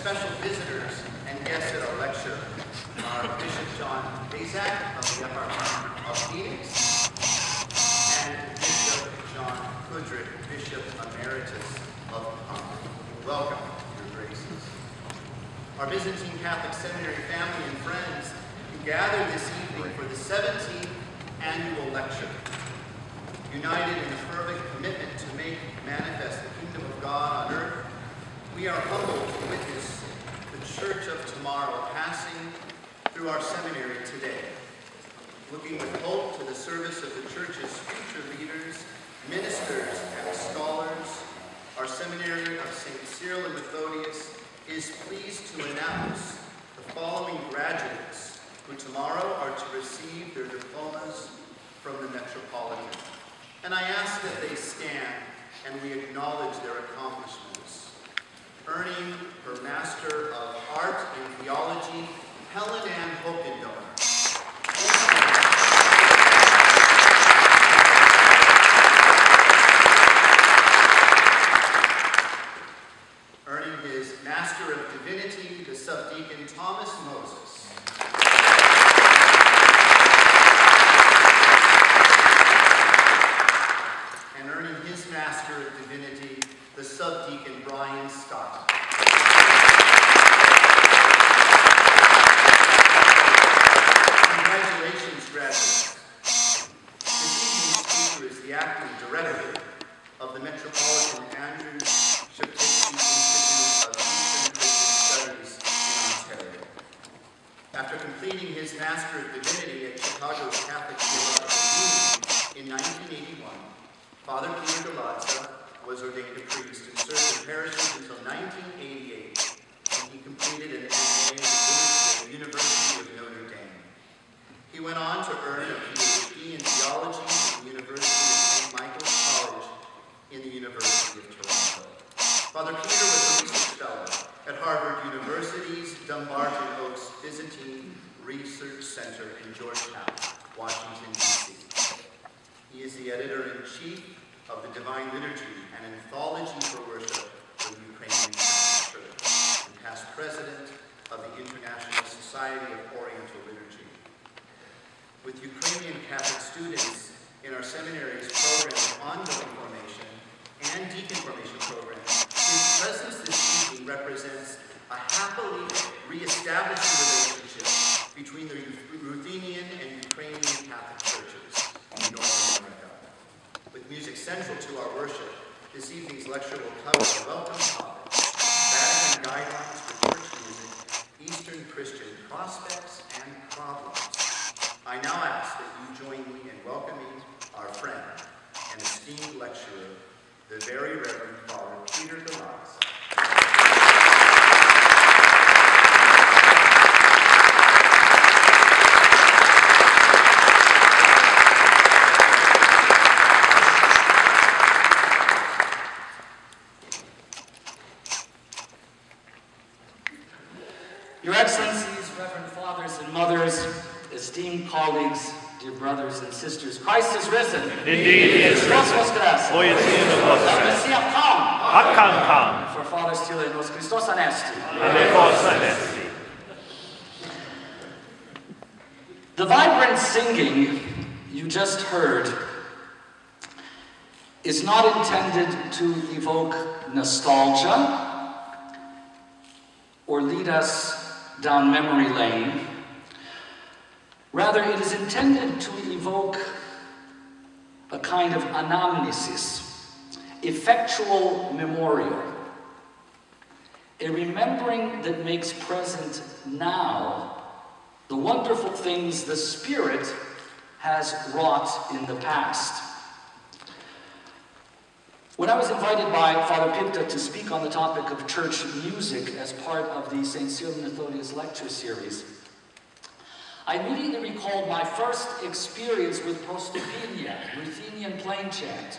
special visitors and guests at our lecture are Bishop John Pazak of the FRC of Phoenix and Bishop John Kudrick, Bishop Emeritus of Concord. Welcome, your graces. Our Byzantine Catholic Seminary family and friends who gather this evening for the 17th annual lecture, united in a fervent commitment to make manifest the kingdom of God on earth, we are humbled to witness church of tomorrow passing through our seminary today, looking with hope to the service of the church's future leaders, ministers, and scholars. Our seminary of St. Cyril and Methodius is pleased to announce the following graduates who tomorrow are to receive their diplomas from the Metropolitan. And I ask that they stand and we acknowledge their accomplishments. Earning her Master of Art in Theology, Helen Ann Hokendorf. Earning his Master of Divinity, the Subdeacon Thomas Moses. and earning his Master of Divinity, the Subdeacon Brian Scott. Congratulations, graduates. This evening's speaker is the acting director of the Metropolitan Andrew Sheptytsky Institute of Eastern Christian Studies in Ontario. After completing his Master of Divinity at Chicago's Catholic Theological Union in 1981, Father Peter Galadza was ordained a priest and served in parishes until 1988, when he completed an MA in at the University of Notre Dame. He went on to earn a PhD in theology at the University of St. Michael's College in the University of Toronto. Father Peter was a research fellow at Harvard University's Dumbarton Oaks Byzantine Research Center in Georgetown, Washington, D.C. He is the editor-in-chief of the Divine Liturgy, an anthology for worship for the Ukrainian Catholic Church, and past president of the International Society of Oriental Liturgy. With Ukrainian Catholic students in our seminary's program of ongoing formation and deacon formation program, his presence this evening represents a happily reestablishing relationship between the Ruthenian and Ukrainian Catholic churches in North America. With music central to our worship, this evening's lecture will cover the welcome topic, Vatican guidelines for church music, Eastern Christian prospects and problems. I now ask that you join me in welcoming our friend and esteemed lecturer, the very Reverend Father Peter Galadza. Your Excellencies, Reverend Fathers and Mothers, esteemed colleagues, dear brothers and sisters, Christ is risen. Indeed, he is risen. voskres. Voice The Messiah come. Akam kam, For Father Stylianos Christos anesti. anekos anesti. The vibrant singing you just heard is not intended to evoke nostalgia or lead us down memory lane. Rather, it is intended to evoke a kind of anamnesis, effectual memorial, a remembering that makes present now the wonderful things the Spirit has wrought in the past. When I was invited by Father Pipta to speak on the topic of church music as part of the St. Cyril Methodius lecture series, I immediately recalled my first experience with Prostopenia, Ruthenian plain chant.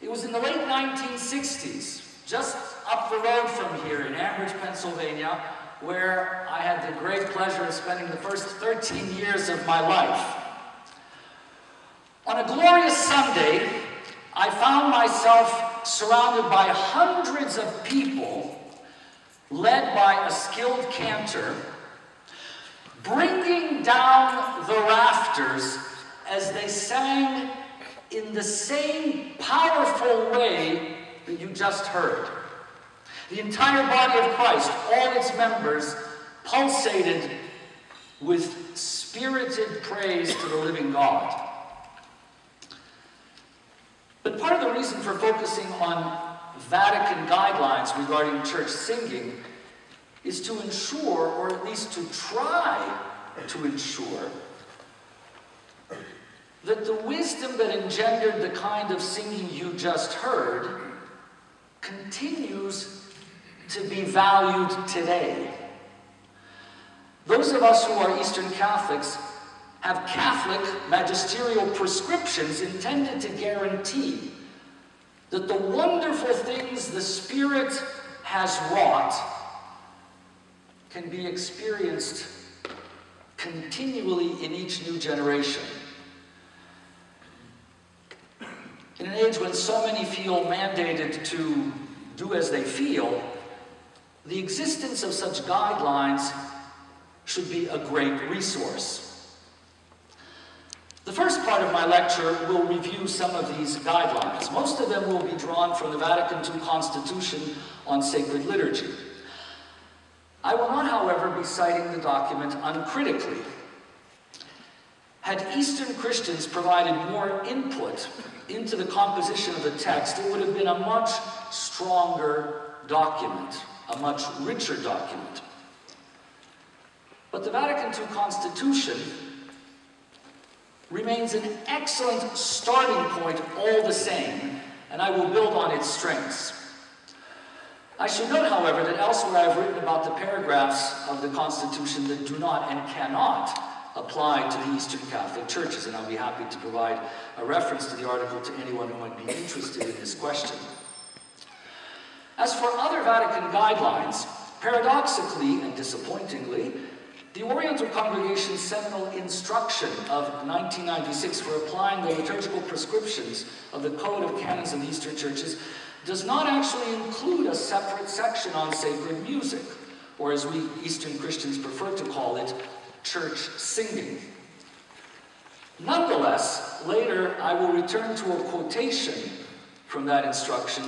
It was in the late 1960s, just up the road from here in Ambridge, Pennsylvania, where I had the great pleasure of spending the first 13 years of my life. On a glorious Sunday, I found myself surrounded by hundreds of people led by a skilled cantor, bringing down the rafters as they sang in the same powerful way that you just heard. The entire body of Christ, all its members, pulsated with spirited praise to the living God. But part of the reason for focusing on Vatican guidelines regarding church singing is to ensure, or at least to try to ensure, that the wisdom that engendered the kind of singing you just heard continues to be valued today. Those of us who are Eastern Catholics have Catholic magisterial prescriptions intended to guarantee that the wonderful things the Spirit has wrought can be experienced continually in each new generation. In an age when so many feel mandated to do as they feel, the existence of such guidelines should be a great resource. The first part of my lecture will review some of these guidelines. Most of them will be drawn from the Vatican II Constitution on Sacred Liturgy. I will not, however, be citing the document uncritically. Had Eastern Christians provided more input into the composition of the text, it would have been a much stronger document, a much richer document. But the Vatican II Constitution remains an excellent starting point all the same, and I will build on its strengths. I should note, however, that elsewhere I've written about the paragraphs of the Constitution that do not and cannot apply to the Eastern Catholic churches, and I'll be happy to provide a reference to the article to anyone who might be interested in this question. As for other Vatican guidelines, paradoxically and disappointingly, the Oriental Congregation's seminal instruction of 1996 for applying the liturgical prescriptions of the Code of Canons of the Eastern Churches does not actually include a separate section on sacred music, or as we Eastern Christians prefer to call it, church singing. Nonetheless, later I will return to a quotation from that instruction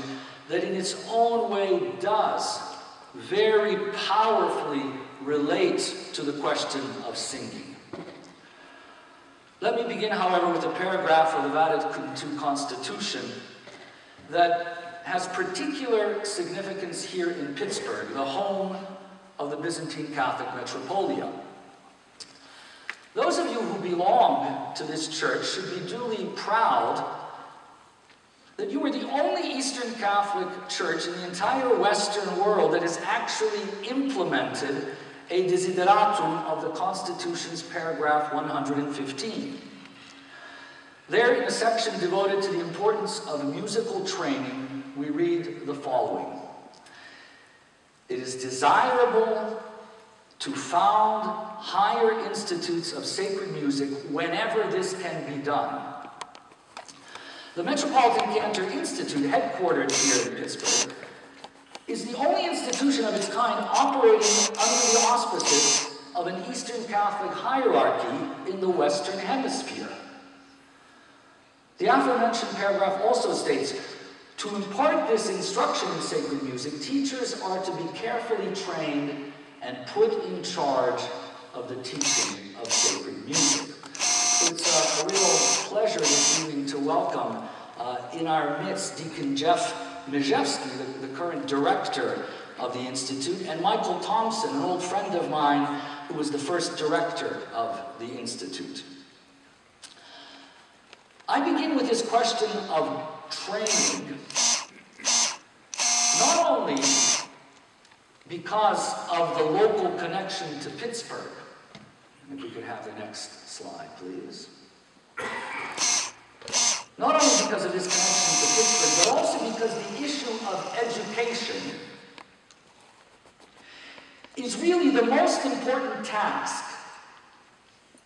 that in its own way does very powerfully relate to the question of singing. Let me begin, however, with a paragraph of the Vatican II Constitution that has particular significance here in Pittsburgh, the home of the Byzantine Catholic Metropolia. Those of you who belong to this church should be duly proud that you are the only Eastern Catholic church in the entire Western world that has actually implemented a desideratum of the Constitution's paragraph 115. There, in a section devoted to the importance of musical training, we read the following It is desirable to found higher institutes of sacred music whenever this can be done. The Metropolitan Cantor Institute, headquartered here in Pittsburgh, is the only institution of its kind operating under the auspices of an Eastern Catholic hierarchy in the Western Hemisphere. The aforementioned paragraph also states, to impart this instruction in sacred music, teachers are to be carefully trained and put in charge of the teaching of sacred music. It's a, real pleasure this evening to welcome uh, in our midst Deacon Jeff Mierzejewski, the, the current director of the Institute, and Michael Thompson, an old friend of mine who was the first director of the Institute. I begin with this question of training, not only because of the local connection to Pittsburgh. If we could have the next slide, please. Not only because of this connection to Pittsburgh, but also because the issue of education is really the most important task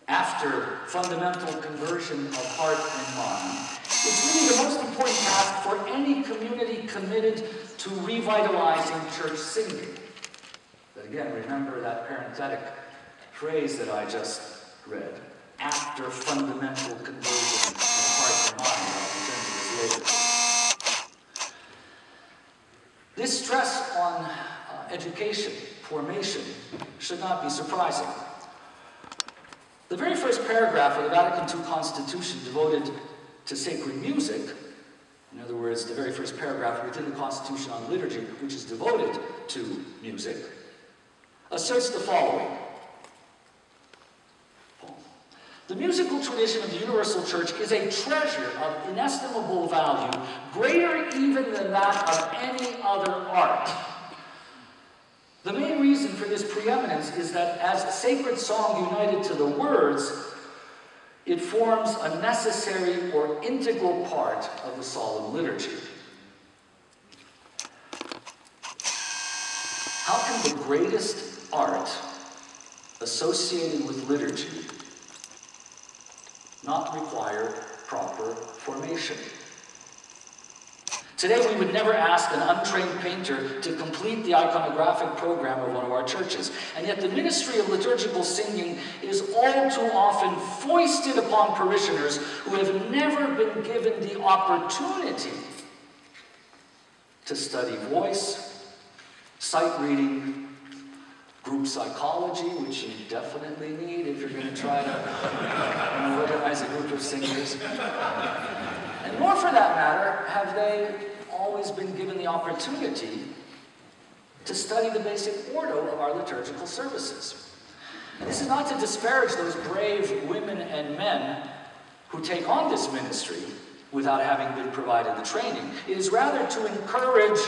after fundamental conversion of heart and mind. It's really the most important task for any community committed to revitalizing church singing. But again, remember that parenthetic phrase that I just read. After fundamental conversion of heart and mind. This. This stress on uh, education, formation, should not be surprising. The very first paragraph of the Vatican II Constitution devoted to sacred music, in other words, the very first paragraph within the Constitution on liturgy, which is devoted to music, asserts the following. The musical tradition of the Universal Church is a treasure of inestimable value, greater even than that of any other art. For this preeminence is that as sacred song united to the words, it forms a necessary or integral part of the solemn liturgy. How can the greatest art associated with liturgy not require proper formation? Today, we would never ask an untrained painter to complete the iconographic program of one of our churches. And yet, the ministry of liturgical singing is all too often foisted upon parishioners who have never been given the opportunity to study voice, sight reading, group psychology, which you definitely need if you're going to try to organize a group of singers. And more for that matter, have they always been given the opportunity to study the basic ordo of our liturgical services. This is not to disparage those brave women and men who take on this ministry without having been provided the training. It is rather to encourage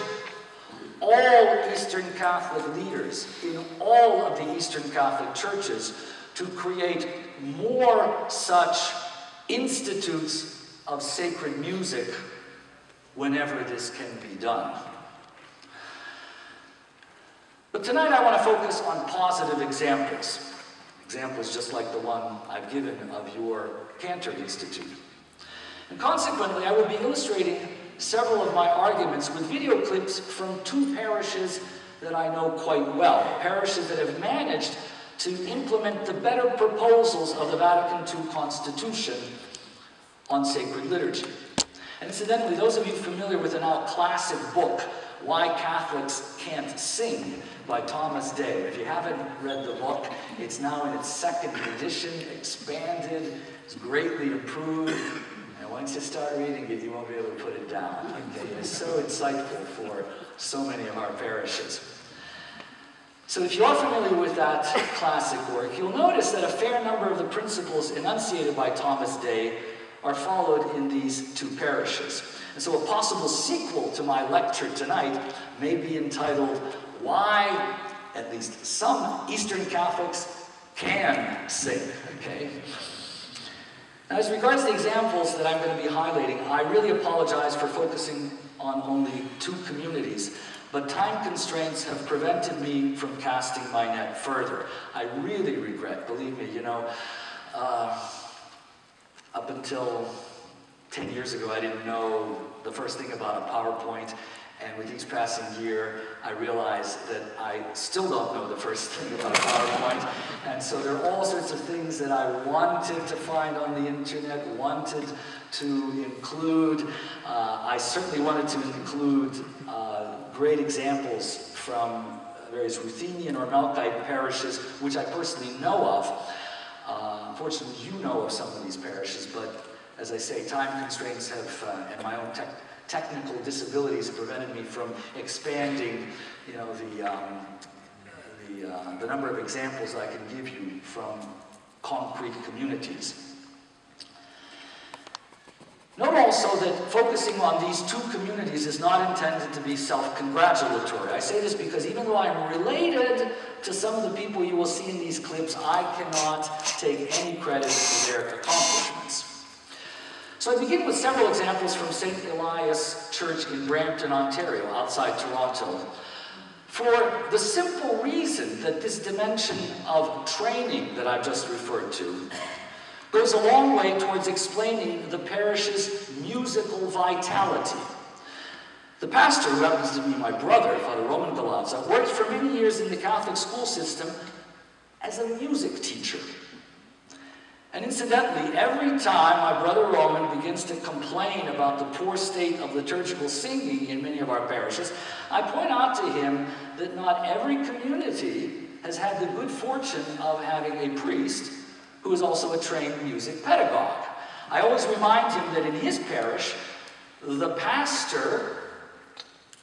all Eastern Catholic leaders in all of the Eastern Catholic churches to create more such institutes of sacred music whenever this can be done. But tonight I want to focus on positive examples. Examples just like the one I've given of your Cantor Institute. And consequently, I will be illustrating several of my arguments with video clips from two parishes that I know quite well, parishes that have managed to implement the better proposals of the Vatican II Constitution on sacred liturgy. And incidentally, those of you familiar with the now classic book, Why Catholics Can't Sing, by Thomas Day. If you haven't read the book, it's now in its second edition, expanded, it's greatly improved. And once you start reading it, you won't be able to put it down. Okay? It is so insightful for so many of our parishes. So if you are familiar with that classic work, you'll notice that a fair number of the principles enunciated by Thomas Day are followed in these two parishes. And so a possible sequel to my lecture tonight may be entitled, Why at least some Eastern Catholics can sing, okay? Now, as regards the examples that I'm going to be highlighting, I really apologize for focusing on only two communities, but time constraints have prevented me from casting my net further. I really regret, believe me, you know, uh, up until 10 years ago, I didn't know the first thing about a PowerPoint. And with each passing year, I realized that I still don't know the first thing about a PowerPoint. And so there are all sorts of things that I wanted to find on the internet, wanted to include. Uh, I certainly wanted to include uh, great examples from various Ruthenian or Melkite parishes, which I personally know of. Unfortunately, you know of some of these parishes, but as I say, time constraints have, uh, and my own tech technical disabilities have prevented me from expanding, you know, the, um, the, uh, the number of examples I can give you from concrete communities. Note also that focusing on these two communities is not intended to be self-congratulatory. I say this because even though I'm related to some of the people you will see in these clips, I cannot take any credit for their accomplishments. So I begin with several examples from St. Elias Church in Brampton, Ontario, outside Toronto, for the simple reason that this dimension of training that I've just referred to goes a long way towards explaining the parish's musical vitality. The pastor, who happens to be my brother, Father Roman Galadza, worked for many years in the Catholic school system as a music teacher. And incidentally, every time my brother Roman begins to complain about the poor state of liturgical singing in many of our parishes, I point out to him that not every community has had the good fortune of having a priest who is also a trained music pedagogue. I always remind him that in his parish, the pastor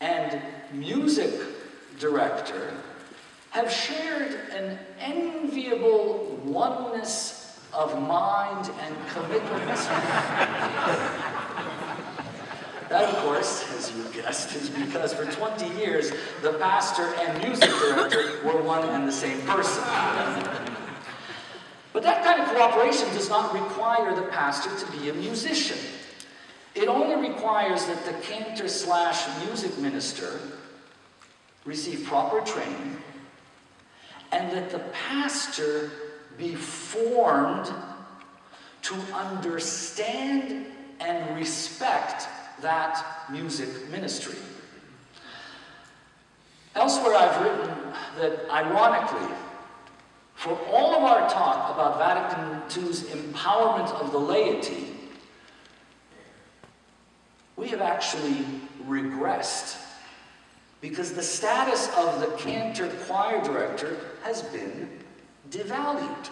and music director have shared an enviable oneness of mind and commitment. that, of course, as you guessed, is because for 20 years the pastor and music director were one and the same person. But that kind of cooperation does not require the pastor to be a musician. It only requires that the cantor slash music minister receive proper training and that the pastor be formed to understand and respect that music ministry. Elsewhere, I've written that, ironically, for all of our talk about Vatican II's empowerment of the laity, we have actually regressed because the status of the cantor choir director has been devalued.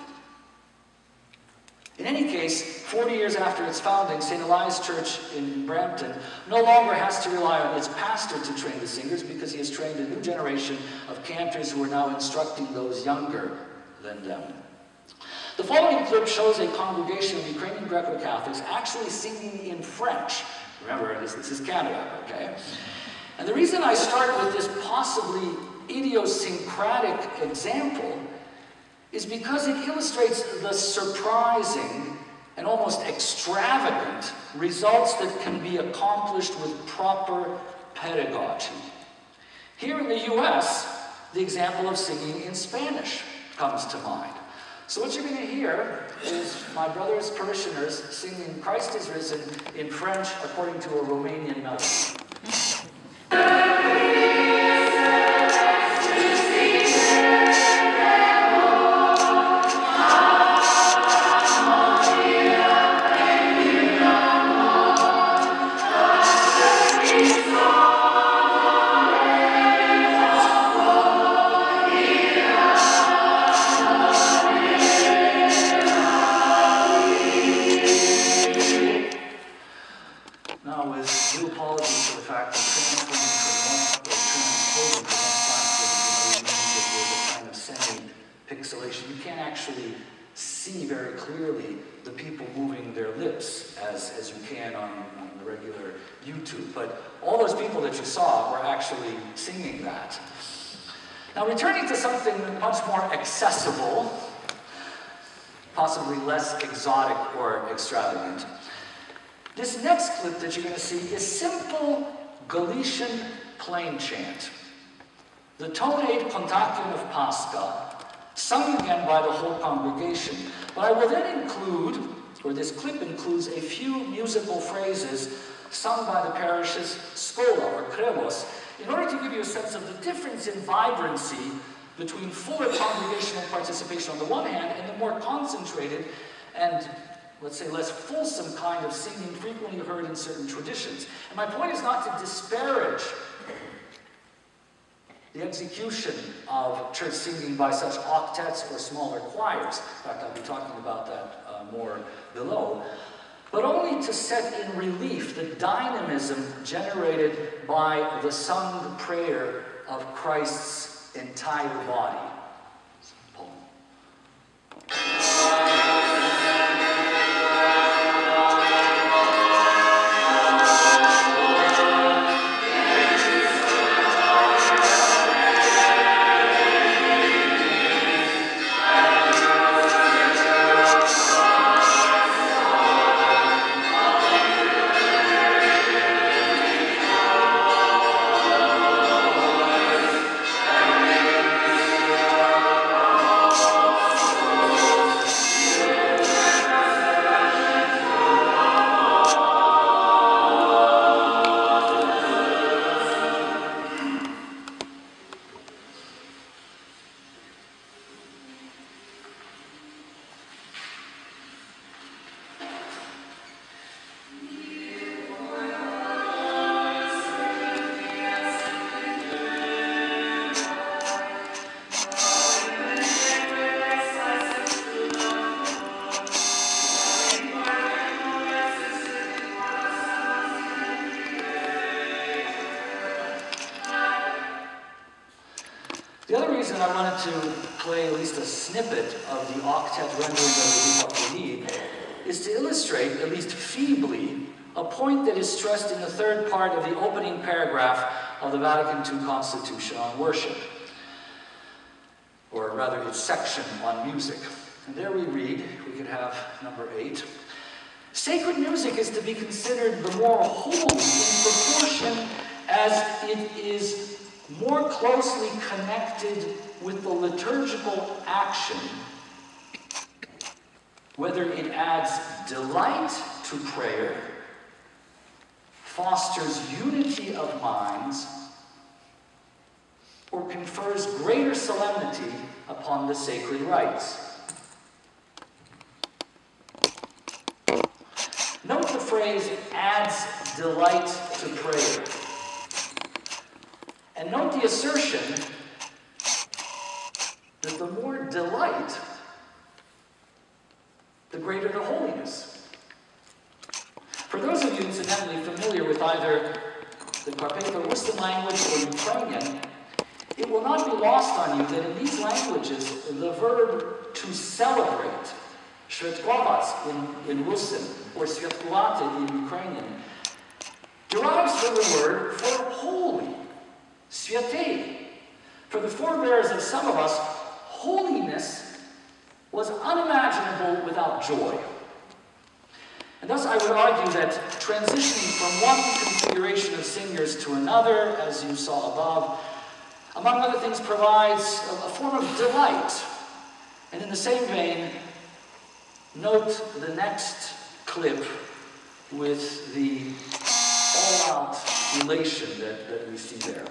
In any case, 40 years after its founding, St. Elias Church in Brampton no longer has to rely on its pastor to train the singers because he has trained a new generation of cantors who are now instructing those younger than them. The following clip shows a congregation of Ukrainian Greco-Catholics actually singing in French. Remember, this, this is Canada, okay? And the reason I start with this possibly idiosyncratic example is because it illustrates the surprising and almost extravagant results that can be accomplished with proper pedagogy. Here in the US, the example of singing in Spanish comes to mind. So what you're going to hear is my brother's parishioners singing Christ is Risen in French according to a Romanian melody. Much more accessible, possibly less exotic or extravagant. This next clip that you're going to see is simple Galician plain chant. The tonade Kontakion of Pascha, sung again by the whole congregation. But I will then include, or this clip includes, a few musical phrases sung by the parish's schola or krevos, in order to give you a sense of the difference in vibrancy between fuller congregational participation on the one hand and the more concentrated and let's say, less fulsome kind of singing frequently heard in certain traditions. And my point is not to disparage the execution of church singing by such octets or smaller choirs. In fact, I'll be talking about that uh, more below. But only to set in relief the dynamism generated by the sung prayer of Christ's entire body. Vatican II Constitution on worship, or rather its section on music. And there we read, we could have number eight. Sacred music is to be considered the more holy in proportion as it is more closely connected with the liturgical action, whether it adds delight to prayer, fosters unity of minds, or confers greater solemnity upon the sacred rites. Note the phrase adds delight to prayer. And note the assertion that the more delight, the greater the holiness. For those of you incidentally familiar with either the Carpatho-Rusyn language or Ukrainian, it will not be lost on you that in these languages, the verb to celebrate, svetlovats in, in Russian, or svetlata in Ukrainian, derives from the word for holy, svete. For the forebears of some of us, holiness was unimaginable without joy. And thus I would argue that transitioning from one configuration of singers to another, as you saw above, among other things provides a, form of delight. And in the same vein, note the next clip with the all-out relation that, that we see there.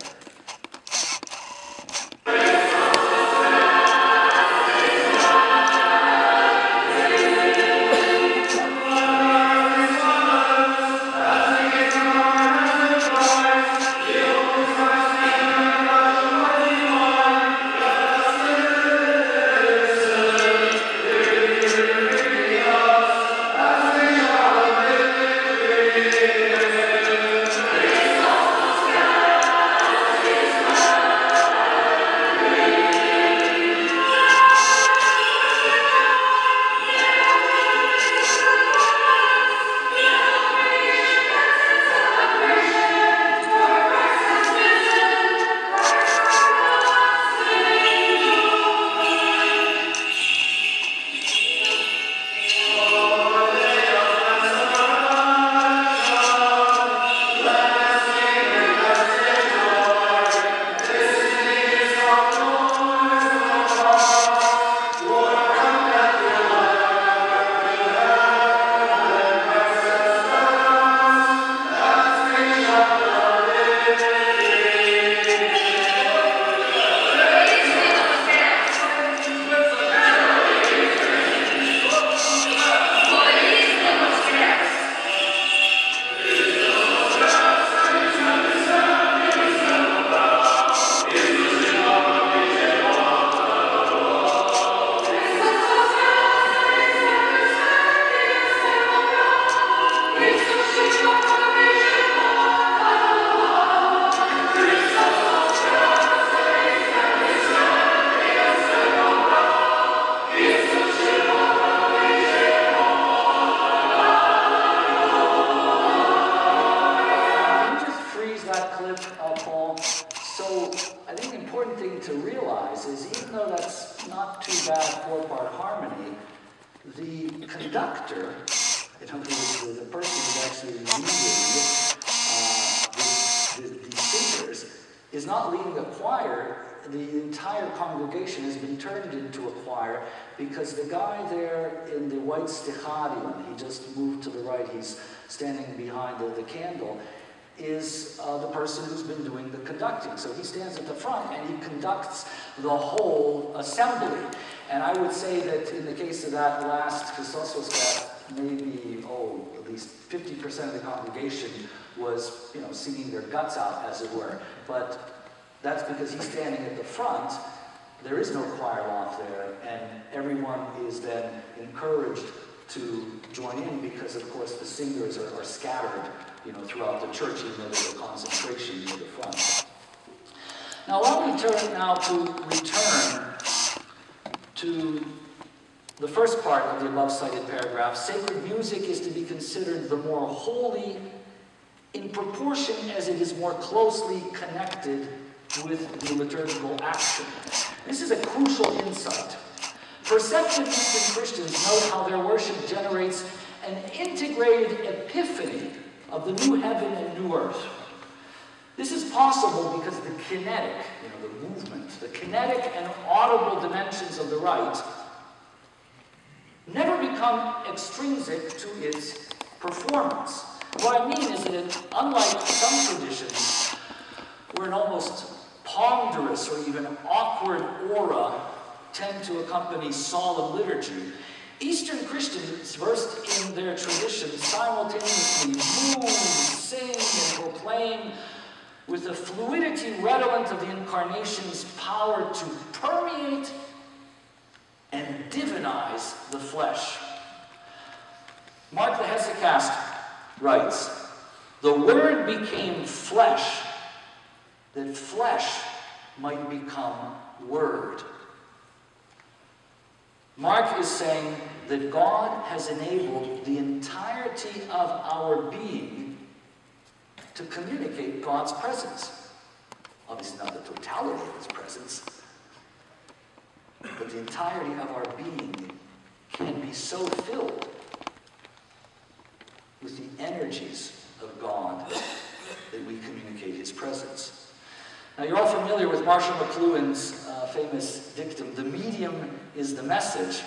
Uh, so he stands at the front and he conducts the whole assembly. And I would say that in the case of that last Christos maybe, oh, at least 50% of the congregation was, you know, singing their guts out, as it were. But that's because he's standing at the front. There is no choir loft there, and everyone is then encouraged to join in because, of course, the singers are, are scattered, you know, throughout the church, even though there's a concentration near the front. Now, allow me to now to return to the first part of the above cited paragraph. Sacred music is to be considered the more holy in proportion as it is more closely connected with the liturgical action. This is a crucial insight. Perceptive Eastern Christians note how their worship generates an integrated epiphany of the new heaven and new earth. This is possible because the kinetic, you know, the movement, the kinetic and audible dimensions of the rite never become extrinsic to its performance. What I mean is that unlike some traditions, where an almost ponderous or even awkward aura tend to accompany solemn liturgy, Eastern Christians, versed in their tradition, simultaneously move, sing, and proclaim with the fluidity redolent of the Incarnation's power to permeate and divinize the flesh. Mark the Hesychast writes, The Word became flesh, that flesh might become Word. Mark is saying that God has enabled the entirety of our being to communicate God's presence. Obviously, not the totality of His presence, but the entirety of our being can be so filled with the energies of God that we communicate His presence. Now, you're all familiar with Marshall McLuhan's uh, famous dictum the medium is the message.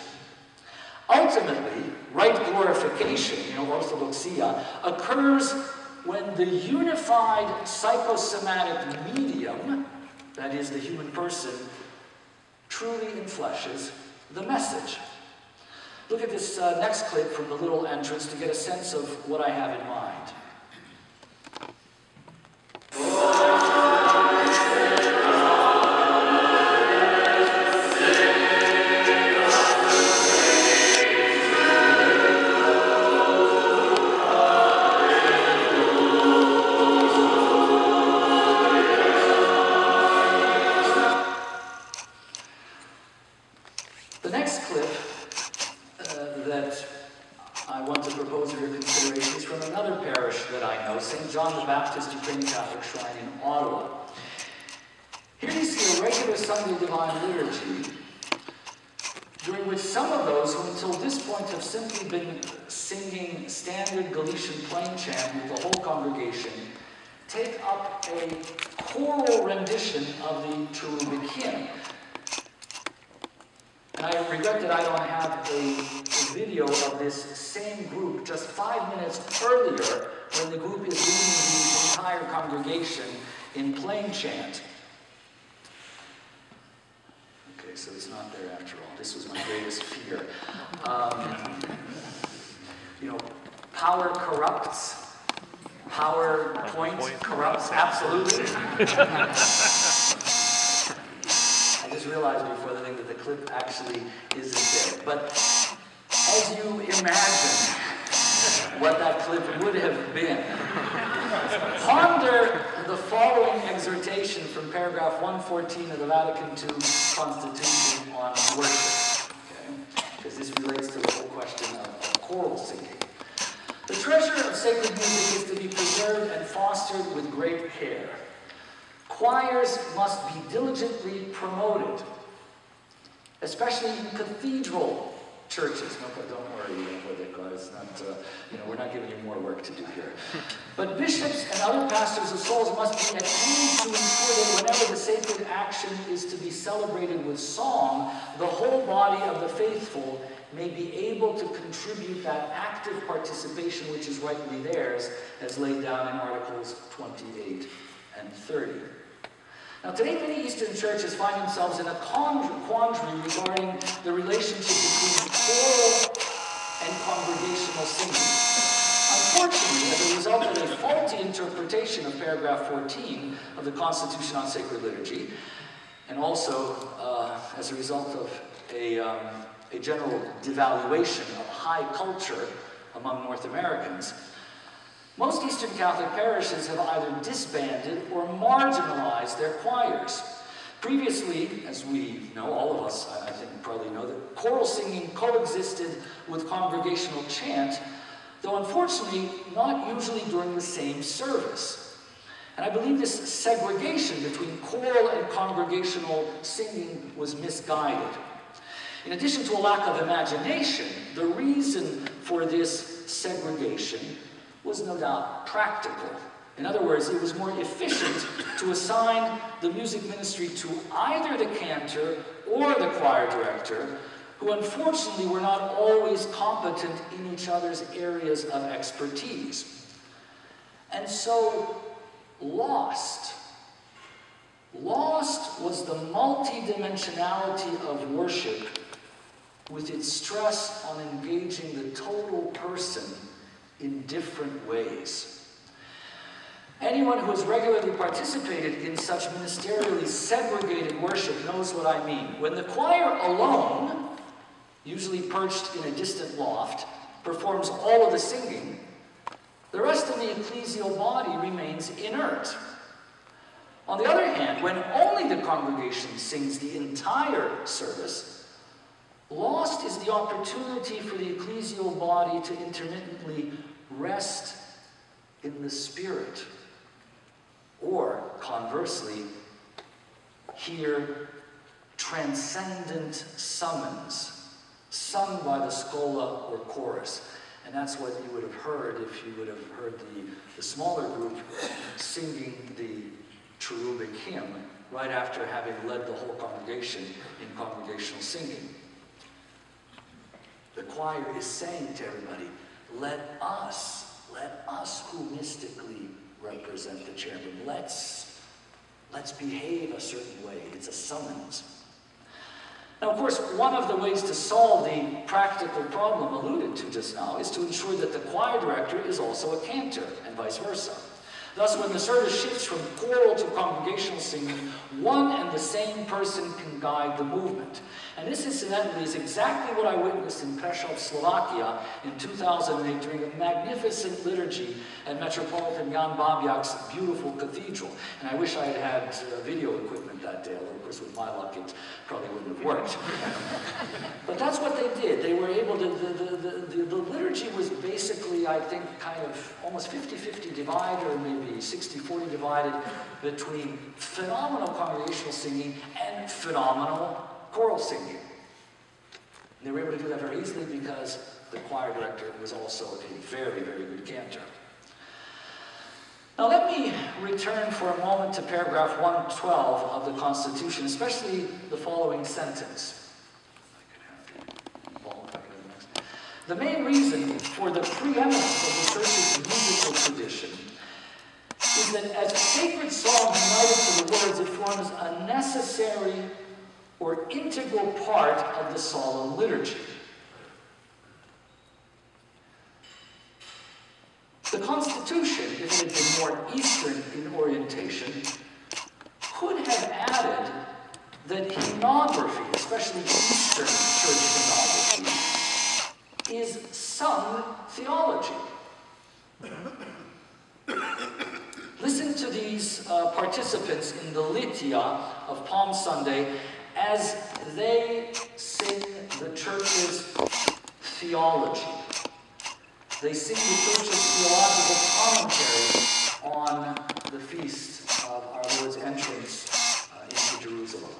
Ultimately, right glorification, you know, orthodoxia, occurs when the unified psychosomatic medium, that is, the human person, truly enfleshes the message. Look at this uh, next clip from the little entrance to get a sense of what I have in mind. A choral rendition of the cherubic hymn. And I regret that I don't have a, video of this same group just five minutes earlier when the group is leading the entire congregation in plain chant. Okay, so it's not there after all. This was my greatest fear. Um, you know, power corrupts. PowerPoint corrupts, absolutely. I just realized before the thing that the clip actually isn't there. But as you imagine what that clip would have been, ponder the following exhortation from paragraph 114 of the Vatican II Constitution on worship. Okay? Because this relates to the whole question of choral singing. The treasure of sacred music is to be preserved and fostered with great care. Choirs must be diligently promoted, especially in cathedral churches. No, but don't worry, it's not, uh, you know, we're not giving you more work to do here. But bishops and other pastors of souls must be at ease to ensure that whenever the sacred action is to be celebrated with song, the whole body of the faithful may be able to contribute that active participation which is rightly theirs, as laid down in Articles 28 and 30. Now, today, many Eastern churches find themselves in a quandary regarding the relationship between choral and congregational singing. Unfortunately, as a result of a faulty interpretation of paragraph 14 of the Constitution on Sacred Liturgy, and also uh, as a result of a, um, a general devaluation of high culture among North Americans, most Eastern Catholic parishes have either disbanded or marginalized their choirs. Previously, as we know, all of us, I think, probably know that choral singing coexisted with congregational chant, though unfortunately not usually during the same service. And I believe this segregation between choral and congregational singing was misguided. In addition to a lack of imagination, the reason for this segregation was no doubt practical. In other words, it was more efficient to assign the music ministry to either the cantor or the choir director, who unfortunately were not always competent in each other's areas of expertise. And so, lost. Lost was the multidimensionality of worship with its stress on engaging the total person in different ways. Anyone who has regularly participated in such ministerially segregated worship knows what I mean. When the choir alone, usually perched in a distant loft, performs all of the singing, the rest of the ecclesial body remains inert. On the other hand, when only the congregation sings the entire service, lost is the opportunity for the ecclesial body to intermittently rest in the Spirit. Or, conversely, hear transcendent summons sung by the schola or chorus. And that's what you would have heard if you would have heard the, the smaller group singing the cherubic hymn right after having led the whole congregation in congregational singing. The choir is saying to everybody, let us, let us who mystically represent the cherubim, let's, let's behave a certain way. It's a summons. Now, of course, one of the ways to solve the practical problem alluded to just now is to ensure that the choir director is also a cantor, and vice versa. Thus, when the service shifts from choral to congregational singing, one and the same person can guide the movement. And this, incidentally, is exactly what I witnessed in Prešov, Slovakia in 2008 during a magnificent liturgy at Metropolitan Jan Babjak's beautiful cathedral. And I wish I had had uh, video equipment that day, although, of course, with my luck, it probably wouldn't have worked. but that's what they did. They were able to, the, the, the, the liturgy was basically, I think, kind of almost 50-50 divided, or maybe 60-40 divided between phenomenal congregational singing and phenomenal choral singing. And they were able to do that very easily because the choir director was also a very, very good cantor. Now let me return for a moment to paragraph 112 of the Constitution, especially the following sentence. The main reason for the preeminence of the Church's musical tradition is that as a sacred song united to the words, it forms a necessary or integral part of the solemn liturgy. The Constitution, if it had been more Eastern in orientation, could have added that hymnography, especially Eastern church hymnography, is sung theology. Listen to these uh, participants in the Litya of Palm Sunday as they sing the church's theology. They sing the church's theological commentary on the feast of our Lord's entrance uh, into Jerusalem.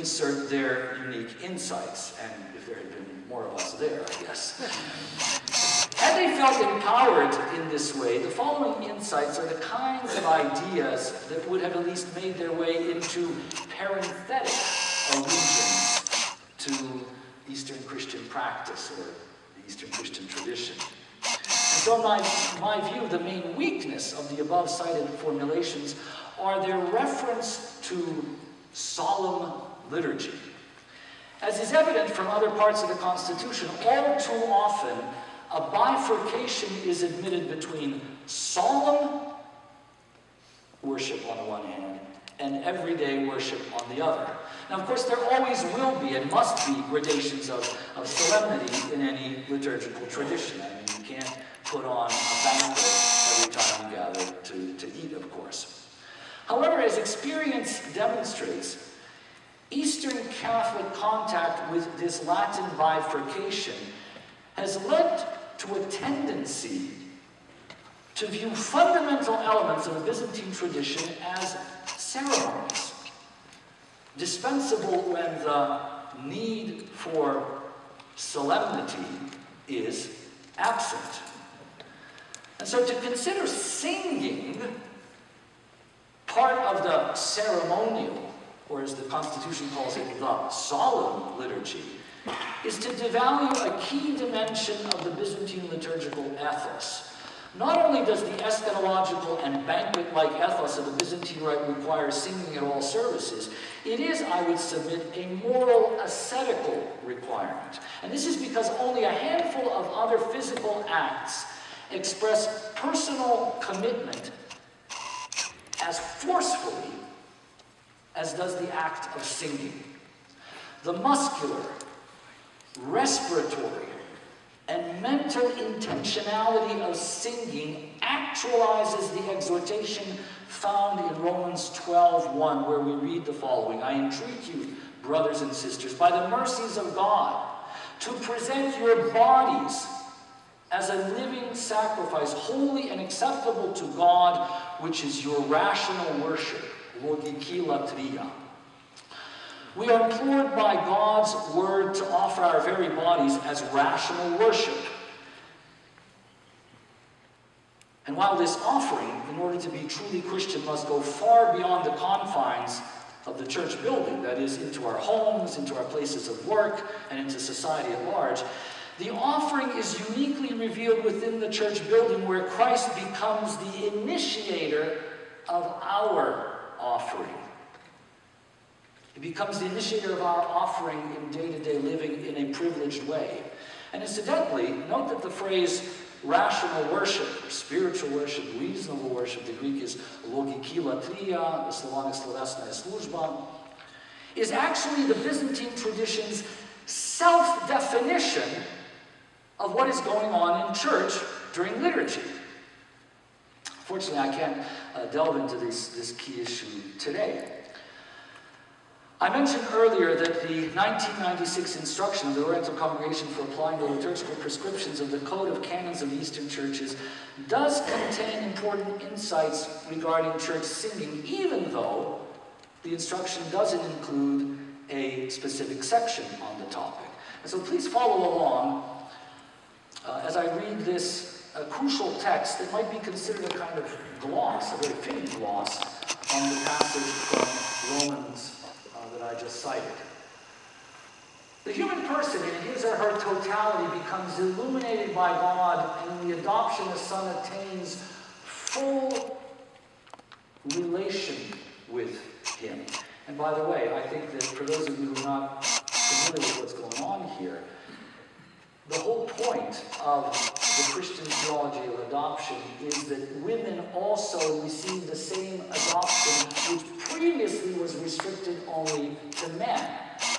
Insert their unique insights, and if there had been more of us there, I guess. Had they felt empowered in this way, the following insights are the kinds of ideas that would have at least made their way into parenthetic allusions to Eastern Christian practice or the Eastern Christian tradition. And so my, my view, the main weakness of the above cited formulations are their reference to solemn liturgy. As is evident from other parts of the Constitution, all too often a bifurcation is admitted between solemn worship on the one hand and everyday worship on the other. Now, of course, there always will be and must be gradations of, of solemnity in any liturgical tradition. I mean, you can't put on a banquet every time you gather to, to eat, of course. However, as experience demonstrates, Eastern Catholic contact with this Latin bifurcation has led to a tendency to view fundamental elements of the Byzantine tradition as ceremonies, dispensable when the need for solemnity is absent. And so to consider singing part of the ceremonial, or as the Constitution calls it, the solemn liturgy, is to devalue a key dimension of the Byzantine liturgical ethos. Not only does the eschatological and banquet-like ethos of the Byzantine Rite require singing at all services, it is, I would submit, a moral ascetical requirement. And this is because only a handful of other physical acts express personal commitment as forcefully as does the act of singing. The muscular, respiratory, and mental intentionality of singing actualizes the exhortation found in Romans 12:1, where we read the following I entreat you, brothers and sisters, by the mercies of God, to present your bodies as a living sacrifice, holy and acceptable to God, which is your rational worship, logikilatria. We are implored by God's word to offer our very bodies as rational worship. And while this offering, in order to be truly Christian, must go far beyond the confines of the church building, that is, into our homes, into our places of work, and into society at large, the offering is uniquely revealed within the church building where Christ becomes the initiator of our offering. He becomes the initiator of our offering in day-to-day living in a privileged way. And incidentally, note that the phrase rational worship, or spiritual worship, reasonable worship, the Greek is logikilatria, the Slavonic slovesna sluzba, is actually the Byzantine tradition's self-definition of what is going on in church during liturgy. Fortunately, I can't uh, delve into this, this key issue today. I mentioned earlier that the 1996 instruction of the Oriental Congregation for Applying the Liturgical Prescriptions of the Code of Canons of Eastern Churches does contain important insights regarding church singing, even though the instruction doesn't include a specific section on the topic. And so please follow along uh, as I read this uh, crucial text that might be considered a kind of gloss, a very fitting gloss, on the passage from Romans uh, that I just cited. The human person in his or her totality becomes illuminated by God, and the adoption, the Son attains full relation with Him. And by the way, I think that for those of you who are not familiar with what's going on here, the whole point of the Christian theology of adoption is that women also receive the same adoption, which previously was restricted only to men.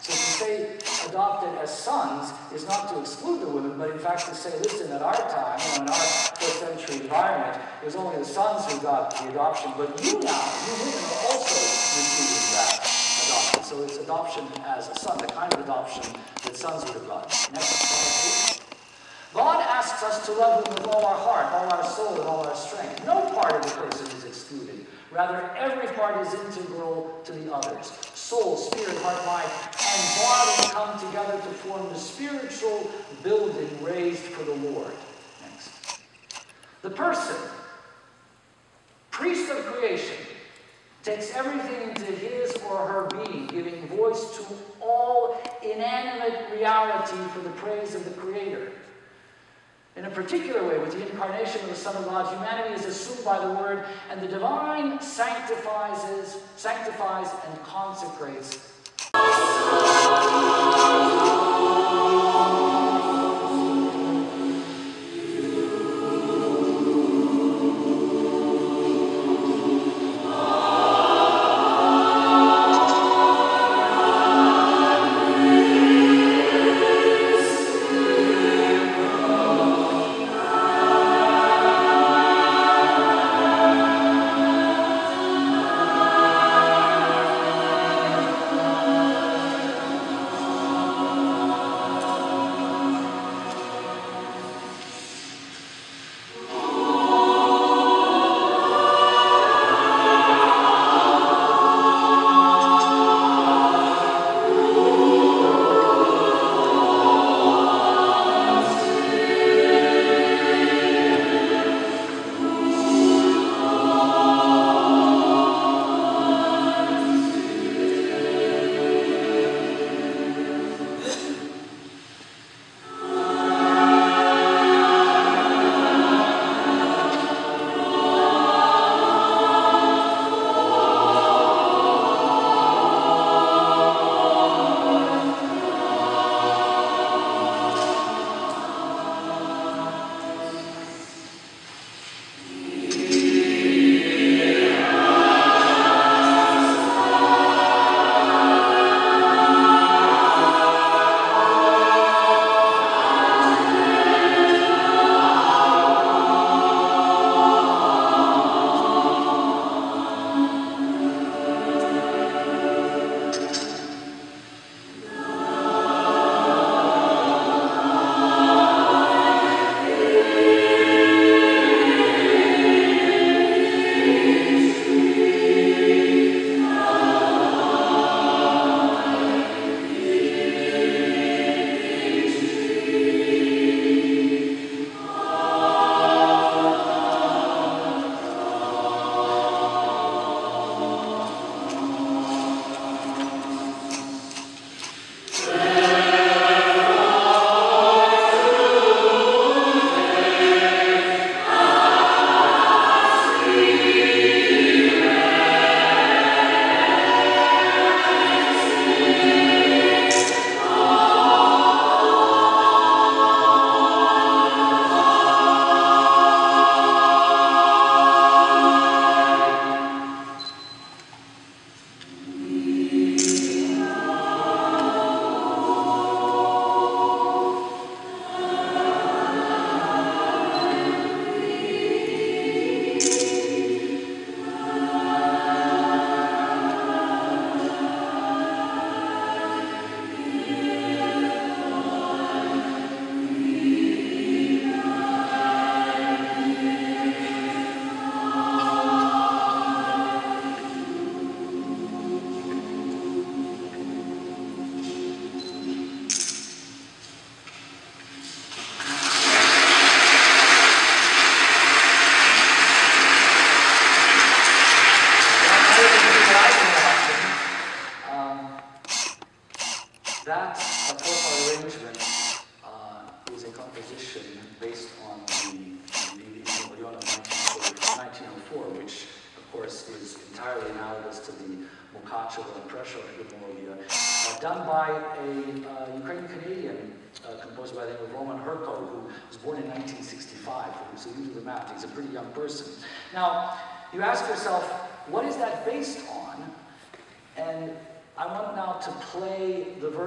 So to say adopted as sons is not to exclude the women, but in fact to say, listen, at our time, in our first century environment, it was only the sons who got the adoption, but you now, you women are also receiving that adoption. So it's adoption as a son, the kind of adoption that sons would have gotten. Next, God asks us to love Him with all our heart, all our soul, and all our strength. No part of the person is excluded. Rather, every part is integral to the others. Soul, spirit, heart, mind, and body come together to form the spiritual building raised for the Lord. Next. The person, priest of creation, takes everything into his or her being, giving voice to all inanimate reality for the praise of the Creator. In a particular way, with the incarnation of the Son of God, humanity is assumed by the Word, and the divine sanctifies, sanctifies and consecrates.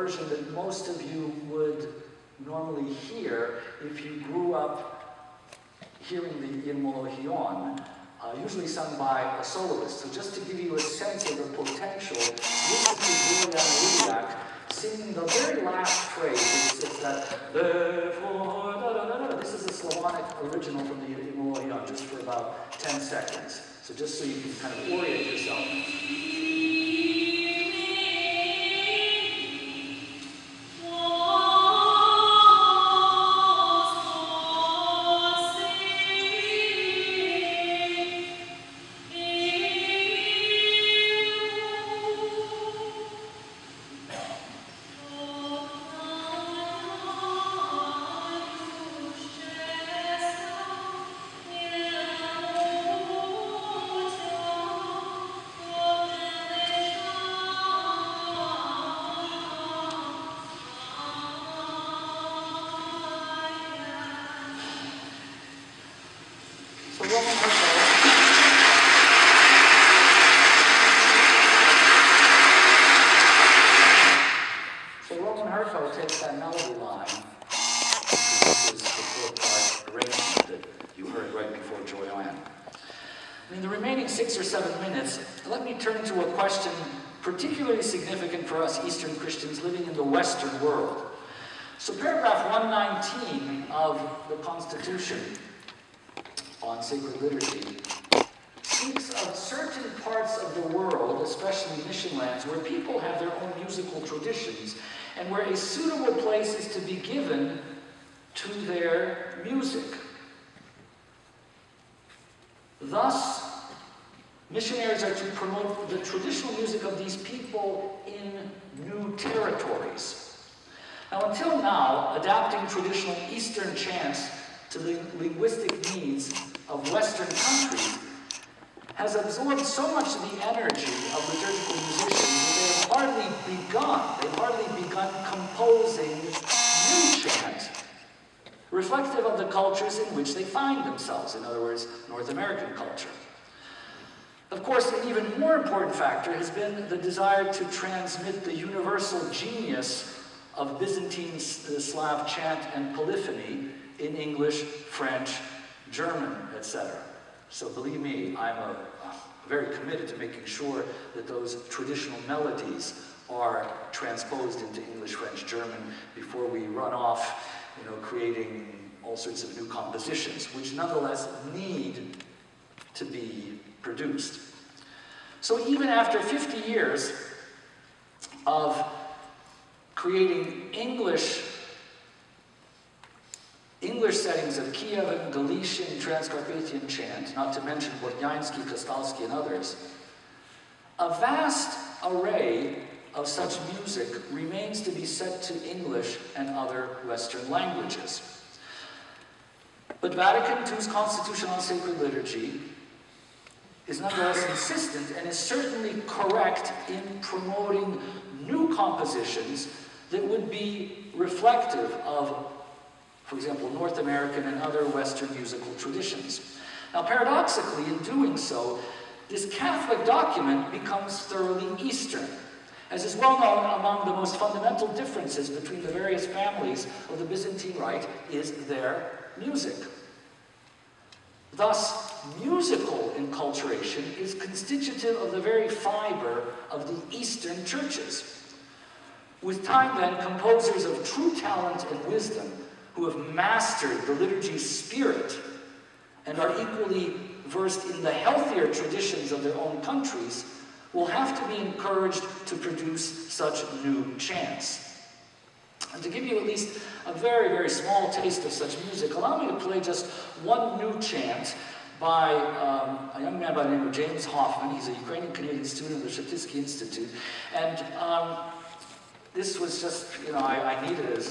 Version that most of you would normally hear if you grew up hearing the Irmolohion, uh, usually sung by a soloist. So just to give you a sense of the potential, this is Gloria Mariak singing the very last phrase, it's, it's that, therefore. This is a Slavonic original from the Irmolohion, just for about 10 seconds. So just so you can kind of orient yourself. Roman Hurko. So Roman Hurko takes that melody line, this is the four-part arrangement that you heard right before Joanne. In the remaining six or seven minutes, let me turn to a question particularly significant for us Eastern Christians living in the Western world. So paragraph 119 of the Constitution on sacred liturgy speaks of certain parts of the world, especially mission lands, where people have their own musical traditions and where a suitable place is to be given to their music. Thus, missionaries are to promote the traditional music of these people in new territories. Now, until now, adapting traditional Eastern chants to the linguistic needs of Western countries has absorbed so much of the energy of liturgical musicians that they have hardly begun, they've hardly begun composing new chant, reflective of the cultures in which they find themselves, in other words, North American culture. Of course, an even more important factor has been the desire to transmit the universal genius of Byzantine Slav chant and polyphony in English, French, German, etc. So believe me, I'm a, very committed to making sure that those traditional melodies are transposed into English, French, German before we run off, you know, creating all sorts of new compositions, which nonetheless need to be produced. So even after 50 years of creating English English settings of Kievan, Galician, Transcarpathian chant, not to mention Bortnyansky, Kastalsky, and others, a vast array of such music remains to be set to English and other Western languages. But Vatican II's Constitution on Sacred Liturgy is nonetheless insistent and is certainly correct in promoting new compositions that would be reflective of for example, North American and other Western musical traditions. Now, paradoxically, in doing so, this Catholic document becomes thoroughly Eastern, as is well known among the most fundamental differences between the various families of the Byzantine Rite is their music. Thus, musical enculturation is constitutive of the very fiber of the Eastern churches. With time, then, composers of true talent and wisdom who have mastered the liturgy's spirit and are equally versed in the healthier traditions of their own countries will have to be encouraged to produce such new chants. And to give you at least a very, very small taste of such music, allow me to play just one new chant by um, a young man by the name of James Hoffman. He's a Ukrainian-Canadian student at the Sheptytsky Institute. And um, this was just, you know, I, I needed it,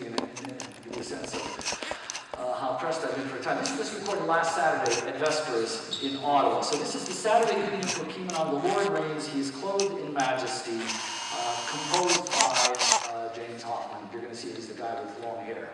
give a sense of uh, how pressed I've been for time. This was recorded last Saturday at Vespers in Ottawa. So this is the Saturday evening Prokimen on The Lord Reigns. He is clothed in majesty, uh, composed by uh, James Hoffman. You're going to see he's the guy with long hair.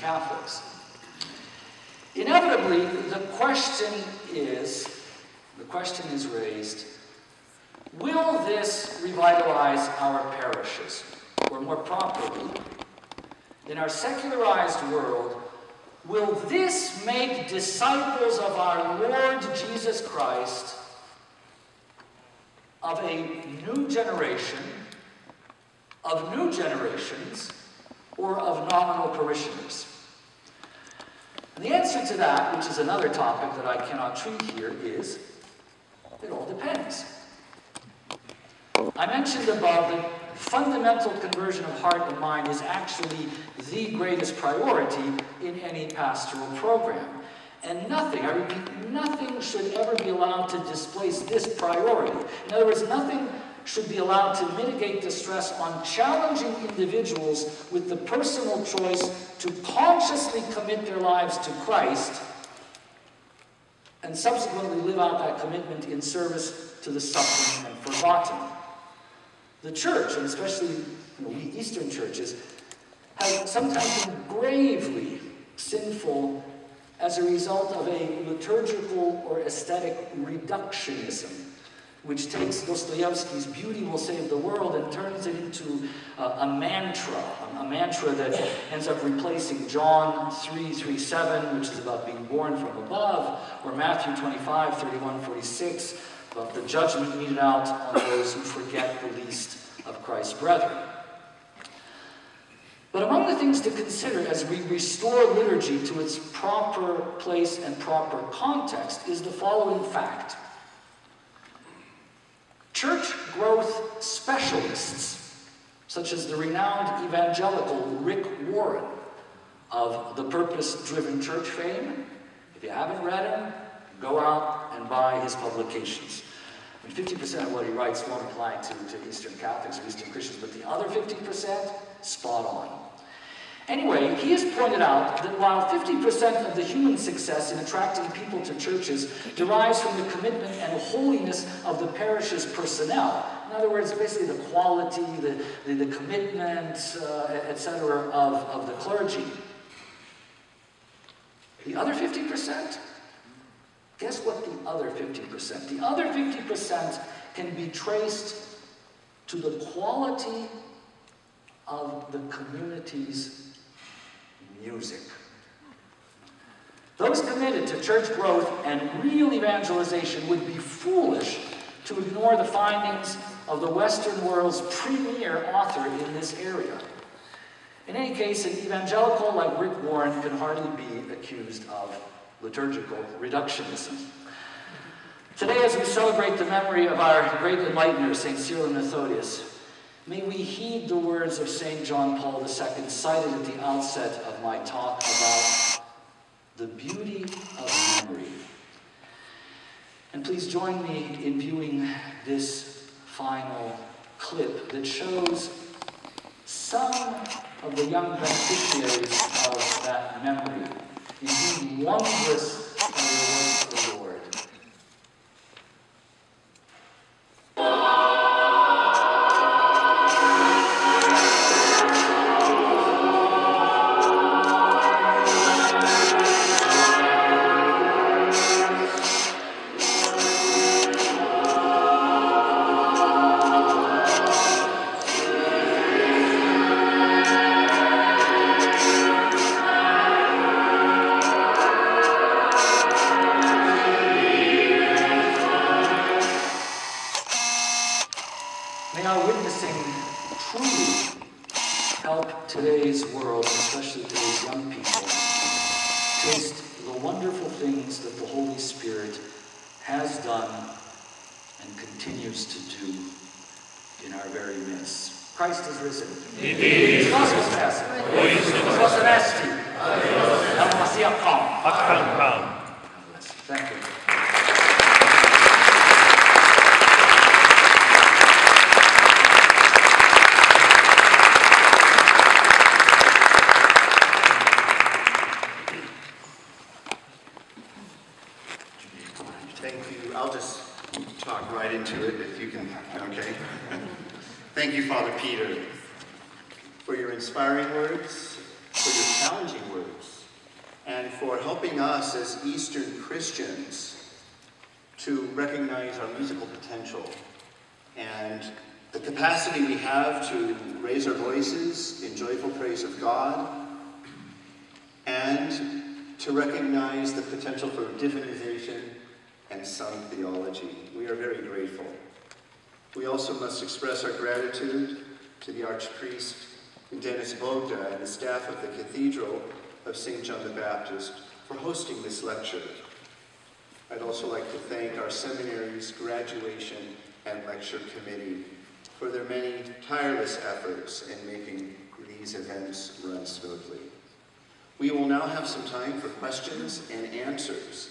Catholics. Inevitably, the question is, the question is raised, will this revitalize our parishes? Or more properly, in our secularized world, Will this make disciples of our Lord Jesus Christ of a new generation, of new generations, or of nominal parishioners? And the answer to that, which is another topic that I cannot treat here, is it all depends. I mentioned above that fundamental conversion of heart and mind is actually the greatest priority in any pastoral program. And nothing, I repeat, nothing should ever be allowed to displace this priority. In other words, nothing should be allowed to mitigate the stress on challenging individuals with the personal choice to consciously commit their lives to Christ and subsequently live out that commitment in service to the suffering and forgotten. The church, and especially you know, we Eastern churches, have sometimes been gravely sinful as a result of a liturgical or aesthetic reductionism, which takes Dostoevsky's beauty will save the world and turns it into uh, a mantra, a mantra that ends up replacing John 3, 3, 7, which is about being born from above, or Matthew 25, 31, 46, about the judgment meted out on those who forget the least of Christ's brethren. But among the things to consider as we restore liturgy to its proper place and proper context is the following fact. Church growth specialists, such as the renowned evangelical Rick Warren of the Purpose Driven Church fame, if you haven't read him, go out and buy his publications. I mean, 50% of what he writes won't apply to, to Eastern Catholics or Eastern Christians, but the other 50%, spot on. Anyway, he has pointed out that while 50% of the human success in attracting people to churches derives from the commitment and holiness of the parish's personnel, in other words, basically the quality, the, the, the commitment, uh, etc., of, of the clergy, the other 50%, guess what the other 50%? The other 50% can be traced to the quality of the community's music. Those committed to church growth and real evangelization would be foolish to ignore the findings of the Western world's premier author in this area. In any case, an evangelical like Rick Warren can hardly be accused of liturgical reductionism. Today, as we celebrate the memory of our great enlightener, St. Cyril Methodius, May we heed the words of St. John Paul II, cited at the outset of my talk about the beauty of memory. And please join me in viewing this final clip that shows some of the young beneficiaries of that memory. Indeed, wondrous are the works of the Lord. And the capacity we have to raise our voices in joyful praise of God and to recognize the potential for divinization and sung theology. We are very grateful. We also must express our gratitude to the Archpriest Dennis Bogda and the staff of the Cathedral of St. John the Baptist for hosting this lecture. I'd also like to thank our seminary's graduation and lecture committee for their many tireless efforts in making these events run smoothly. We will now have some time for questions and answers.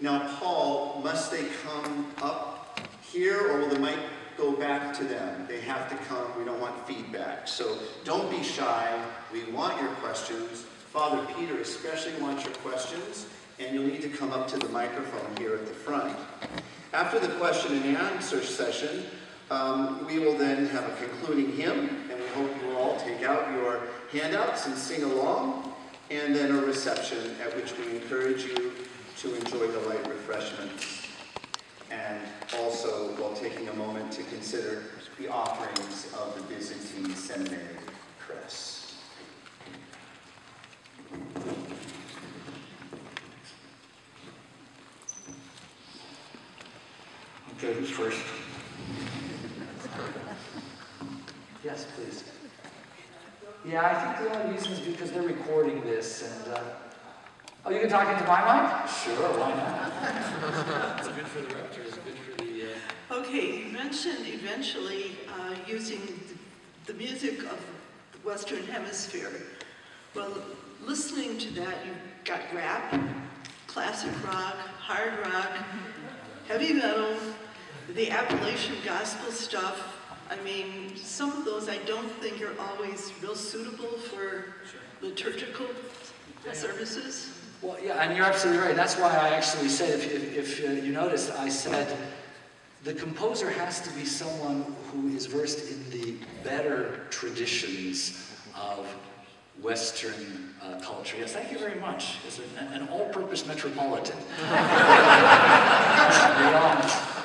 Now, Paul, must they come up here or will the mic go back to them? They have to come. We don't want feedback. So don't be shy. We want your questions. Father Peter especially wants your questions, and you'll need to come up to the microphone here at the front. After the question and answer session, um, we will then have a concluding hymn, and we hope you will all take out your handouts and sing along, and then a reception at which we encourage you to enjoy the light refreshments. And also, while taking a moment to consider the offerings of the Byzantine Seminary Press. Okay, who's first? Yes, please. Yeah, I think the only reason is because they're recording this and, uh, oh, you can talk into my mic? Sure, why not? It's good for the rector, it's good for the, uh, Okay, you mentioned eventually uh, using the music of the Western Hemisphere. Well, listening to that, you've got rap, classic rock, hard rock, heavy metal, the Appalachian gospel stuff. I mean, some of those I don't think are always real suitable for liturgical services. Well, yeah, and you're absolutely right. That's why I actually said, if, if, if uh, you noticed, I said the composer has to be someone who is versed in the better traditions of Western uh, culture. Yes, thank you very much. It's an, an all-purpose metropolitan.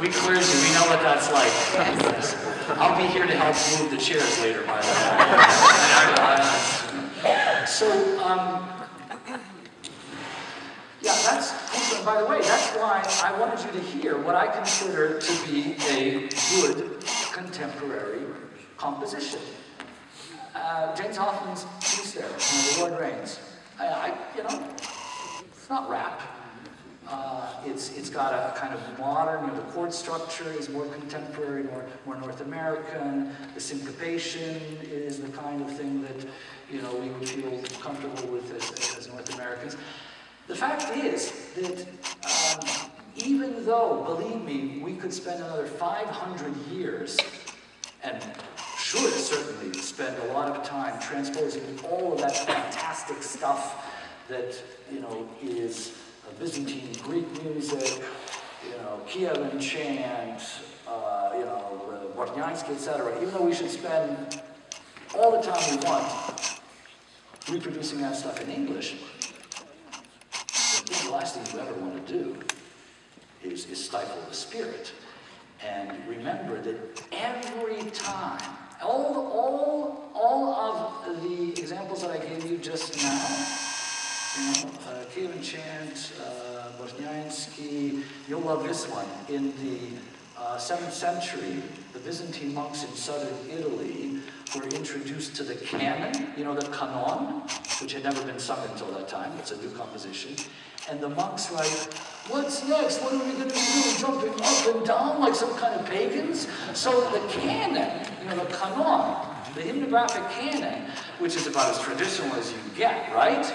We, um, we know what that's like. Yes. I'll be here to help move the chairs later, by the way. so, um, yeah, that's, by the way, that's why I wanted you to hear what I consider to be a good contemporary composition. Uh, James Hoffman's piece there, The Lord Reigns. I, I, you know, it's not rap. Uh, it's, it's got a kind of modern, you know, the chord structure is more contemporary, more, more North American. The syncopation is the kind of thing that, you know, we would feel comfortable with as, as North Americans. The fact is that um, even though, believe me, we could spend another 500 years and should certainly spend a lot of time transposing all of that fantastic stuff that, you know, is Byzantine Greek music, you know, Kievan chant, uh, you know, Bortnyansky, etc. Even though we should spend all the time we want reproducing that stuff in English, the last thing you ever want to do is, is stifle the spirit. And remember that every time, all, all, all of the examples that I gave you just now, Kievan chant, uh, Bortnyansky, you'll love this one, in the uh, 7th century, the Byzantine monks in southern Italy were introduced to the canon, you know, the canon, which had never been sung until that time. It's a new composition. And the monks write, what's next? What are we going to do? Jumping up and down like some kind of pagans? So the canon, you know, the canon, the hymnographic canon, which is about as traditional as you get, right?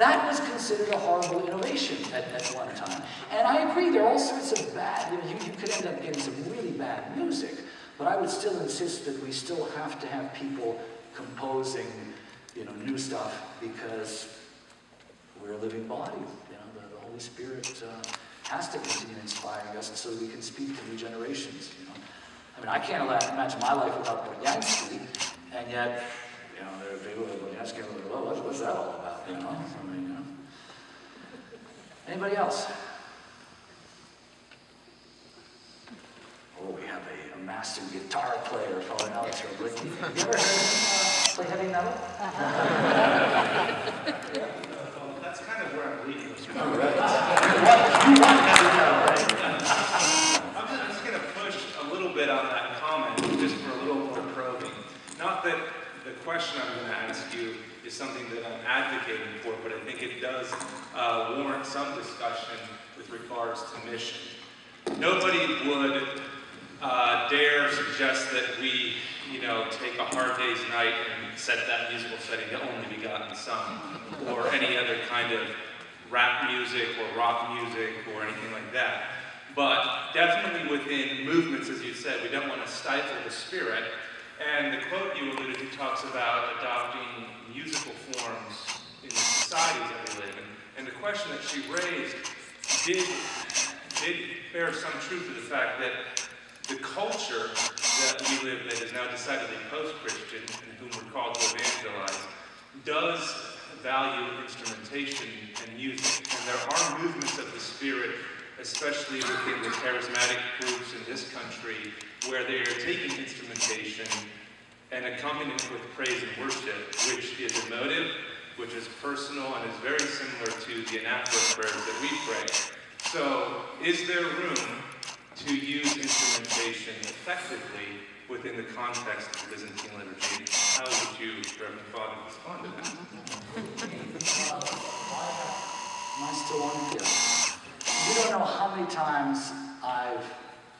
That was considered a horrible innovation at, at one time. And I agree, there are all sorts of bad, you, know, you, you could end up getting some really bad music, but I would still insist that we still have to have people composing, you know, new stuff because we're a living body. You know, the, the Holy Spirit uh, has to continue inspiring us so we can speak to new generations, you know. I mean, I can't imagine my life without Bortnyansky, and yet, you know, there are people who that Bortnyansky, well, what's, what's that all about, you know? Anybody else? Oh, we have a, a master guitar player from Alex. Have you ever heard him uh, play heavy metal? Well, that's kind of where I'm leading. All right. you want heavy metal, right? I'm just, I'm just going to push a little bit on that comment, just for a little more probing. Not that the question I'm going to ask you is something that I'm advocating for, but I think it does uh, warrant some discussion with regards to mission. Nobody would uh, dare suggest that we, you know, take a hard day's night and set that musical setting to only begotten Son, or any other kind of rap music or rock music or anything like that. But definitely within movements, as you said, we don't want to stifle the spirit. And the quote you alluded to talks about adopting musical forms in the societies that we live in. And the question that she raised did, did bear some truth to the fact that the culture that we live in is now decidedly post-Christian and whom we're called to evangelize does value instrumentation and music. And there are movements of the Spirit, especially within the charismatic groups in this country, where they are taking instrumentation and accompanying it with praise and worship, which is emotive, which is personal, and is very similar to the anaphora prayers that we pray. So, is there room to use instrumentation effectively within the context of the Byzantine liturgy? How would you, Reverend Father, respond to that? On here? You don't know how many times I've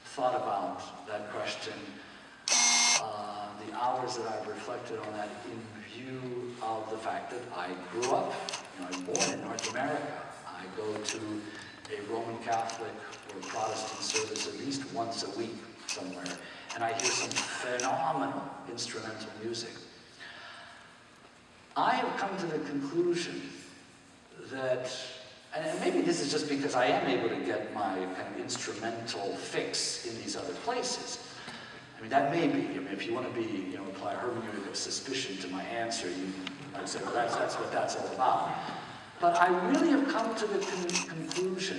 thought about that question uh, the hours that I've reflected on that in view of the fact that I grew up, you know, I was born in North America. I go to a Roman Catholic or Protestant service at least once a week somewhere, and I hear some phenomenal instrumental music. I have come to the conclusion that, and maybe this is just because I am able to get my kind of instrumental fix in these other places, I mean, that may be, I mean, if you want to be, you know, apply hermeneutic of suspicion to my answer, you might say, well, that's, that's what that's all about. But I really have come to the con conclusion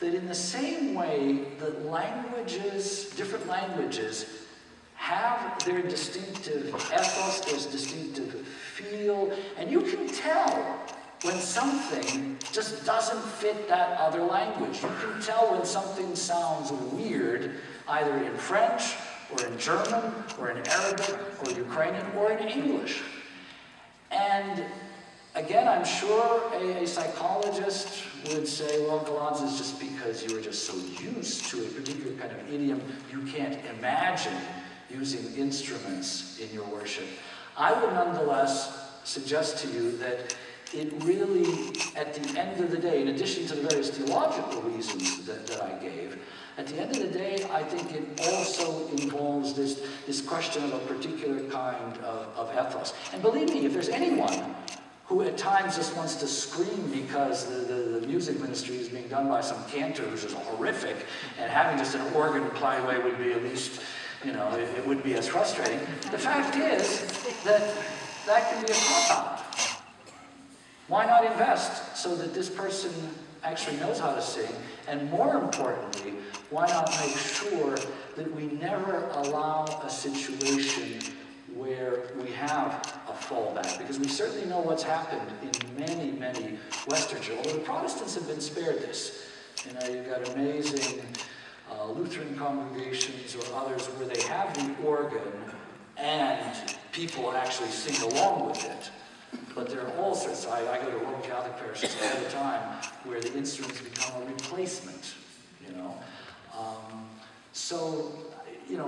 that in the same way that languages, different languages, have their distinctive ethos, their distinctive feel, and you can tell when something just doesn't fit that other language. You can tell when something sounds weird, either in French or in German, or in Arabic, or Ukrainian, or in English. And again, I'm sure a, a psychologist would say, well, Galadza is just because you are just so used to a particular kind of idiom, you can't imagine using instruments in your worship. I would nonetheless suggest to you that it really, at the end of the day, in addition to the various theological reasons that, that I gave, at the end of the day, I think it also involves this, this question of a particular kind of, of ethos. And believe me, if there's anyone who at times just wants to scream because the, the, the, music ministry is being done by some cantor who's just horrific, and having just an organ play away would be at least, you know, it, it would be as frustrating. The fact is that that can be a cop-out. Why not invest so that this person actually knows how to sing, and more importantly, why not make sure that we never allow a situation where we have a fallback? Because we certainly know what's happened in many, many Western churches. Although the Protestants have been spared this. You know, you've got amazing uh, Lutheran congregations or others where they have the organ and people actually sing along with it. But there are all sorts, I, I go to Roman Catholic parishes all the time where the instruments become a replacement, you know. Um, so, you know,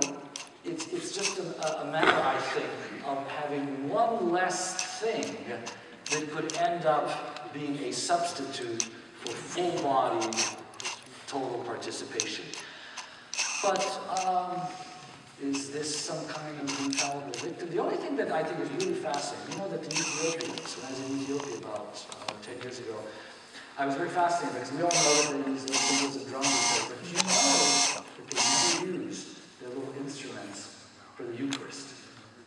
it's, it's just a, a matter, I think, of having one less thing that could end up being a substitute for full body total participation. But um, is this some kind of infallible victim? The only thing that I think is really fascinating, you know that the Ethiopians, when I was in Ethiopia about uh, 10 years ago, I was very fascinated because we all know that there is cymbals and drums and but you know that they never use their little instruments for the Eucharist.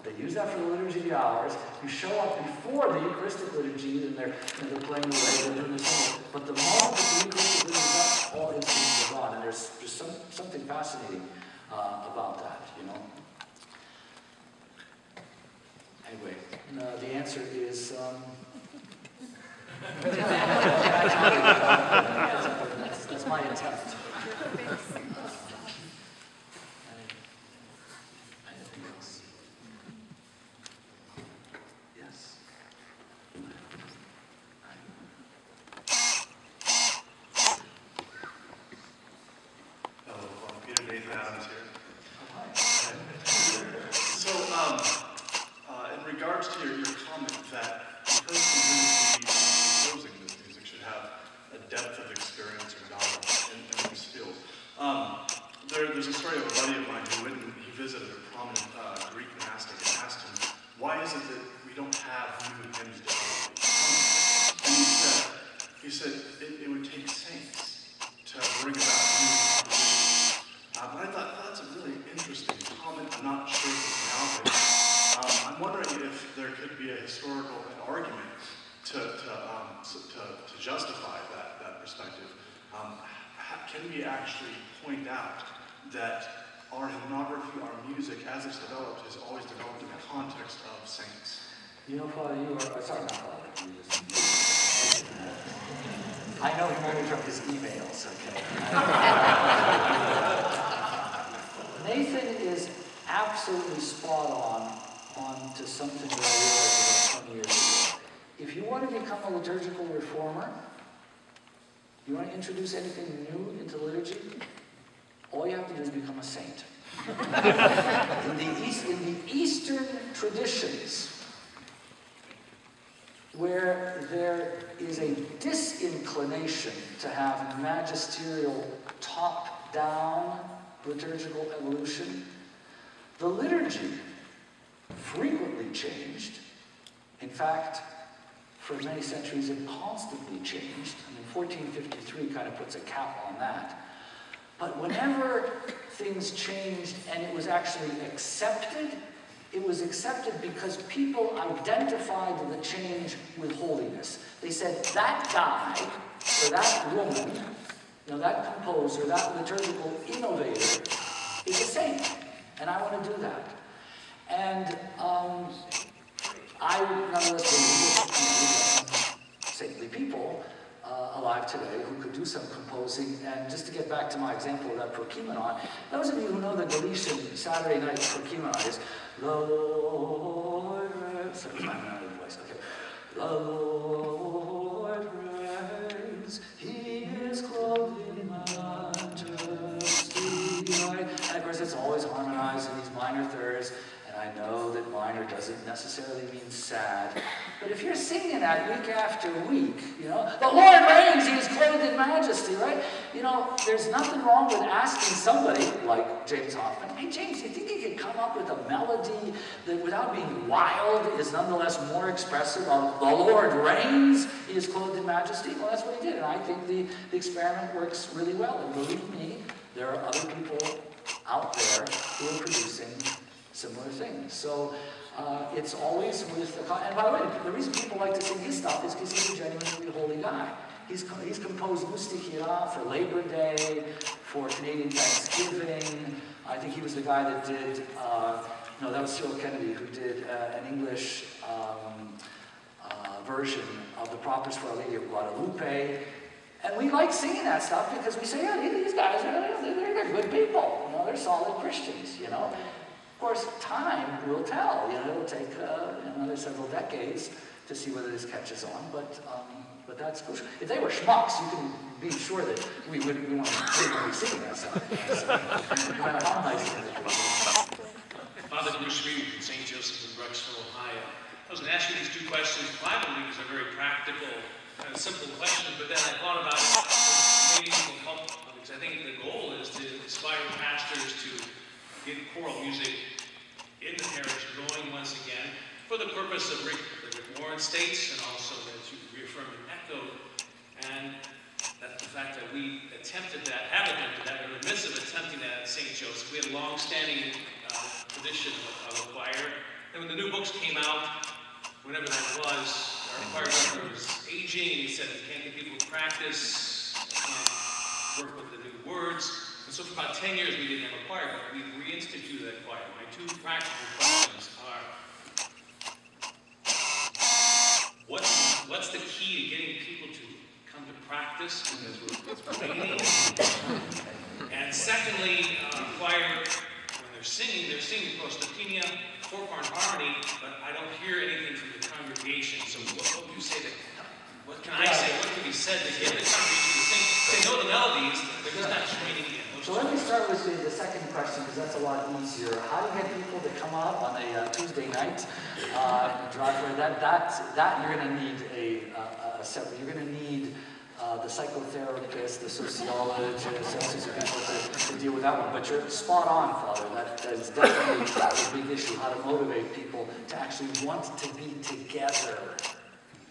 They use that for the liturgy of the hours. You show up before the Eucharistic liturgy, and they're, know, they're playing away, they're doing the same. But the moment the Eucharistic liturgy is all instruments are gone. And there's just some, something fascinating uh, about that, you know. Anyway, uh, the answer is. Um, that's, that's my attempt. Anything else? Yes. Hello, uh, Peter Nathan Adams here. Hi. So, um, uh, in regards to your, your comment that the person who would be uh, composing this music should have a depth of experience or knowledge in, in these fields, um, there, there's a story of a buddy of mine who went and he visited a prominent uh, Greek monastic and asked him, why is it that we don't have new hymns developed? And he said, he said, it, it would take saints to bring about new compositions. Uh, but I thought that's a really interesting comment. I'm not sure if it's nowadays. Um, I'm wondering if there could be an argument to, to, um, to, to justify that, that perspective. Um, can we actually point out that our hymnography, our music, as it's developed, is always developed in the context of saints? You know, Father, you are, sorry, not Father, I know him only from his emails, okay? Nathan is absolutely spot on, on to something that I realized about 20 years ago. If you want to become a liturgical reformer, you want to introduce anything new into liturgy, all you have to do is become a saint. in, the East, in the Eastern traditions, where there is a disinclination to have magisterial top-down liturgical evolution, the liturgy frequently changed. In fact, for many centuries it constantly changed. I mean, 1453 kind of puts a cap on that. But whenever things changed and it was actually accepted, it was accepted because people identified the change with holiness. They said, that guy or that woman, you know, that composer, that liturgical innovator is a saint. And I want to do that. And um, I nonetheless believe saintly people uh, alive today who could do some composing. And just to get back to my example of that Prokeimenon, those of you who know the Galician Saturday night Prokeimenon is, Lord. Sorry, my melody voice, okay. Lord know that minor doesn't necessarily mean sad. But if you're singing that week after week, you know, the Lord reigns, he is clothed in majesty, right? You know, there's nothing wrong with asking somebody like James Hoffman, hey James, do you think you could come up with a melody that without being wild is nonetheless more expressive of the Lord reigns, he is clothed in majesty? Well, that's what he did. And I think the, the experiment works really well. And believe me, there are other people out there who are producing similar things. So uh, it's always with the, and by the way, the reason people like to sing his stuff is because he's a genuinely holy guy. He's, he's composed Mustahira for Labor Day, for Canadian Thanksgiving. I think he was the guy that did, uh, no, that was Cyril Kennedy who did uh, an English um, uh, version of the Prophets for Our Lady of Guadalupe. And we like singing that stuff because we say, yeah, these guys are they're, they're good people. You know, they're solid Christians. You know, of course, time will tell. You know, it'll take uh, another several decades to see whether this catches on. But um, but that's crucial. If they were schmucks, you can be sure that we would we want to be singing that stuff. no matter how nice it is. Father Reed from St. Joseph's in Brecksville, Ohio. I was going to ask you these two questions, I believe, are very practical, kind of simple questions, but then I thought about it, uh, because I think the goal is to inspire pastors to get choral music in the parish going once again, for the purpose of Rick, the Warren states, and also that you reaffirmed and echoed, and that the fact that we attempted that, have attempted that, or in the midst of attempting that at St. Joseph, we had a long-standing uh, tradition of, of a choir. And when the new books came out, whenever that was, our choir director was aging, he said, "I can't get people to practice, can't work with the new words. So for about 10 years, we didn't have a choir, but we've reinstituted that choir. My two practical questions are, what, what's the key to getting people to come to practice? And secondly, uh, choir, when they're singing, they're singing prostopenia, four-part harmony, but I don't hear anything from the congregation. So what, would you say what can I say, what can be said to get the congregation to sing? They know the melodies, they're just not training in. So let me start with the, the second question because that's a lot easier. How do you get people to come out on a uh, Tuesday night? Uh, drive for that, that, that you're going to need a, a, separate, you're going to need uh, the psychotherapist, the sociologist, of people to, to, deal with that one. But you're spot on, Father. That, that is definitely a big issue, how to motivate people to actually want to be together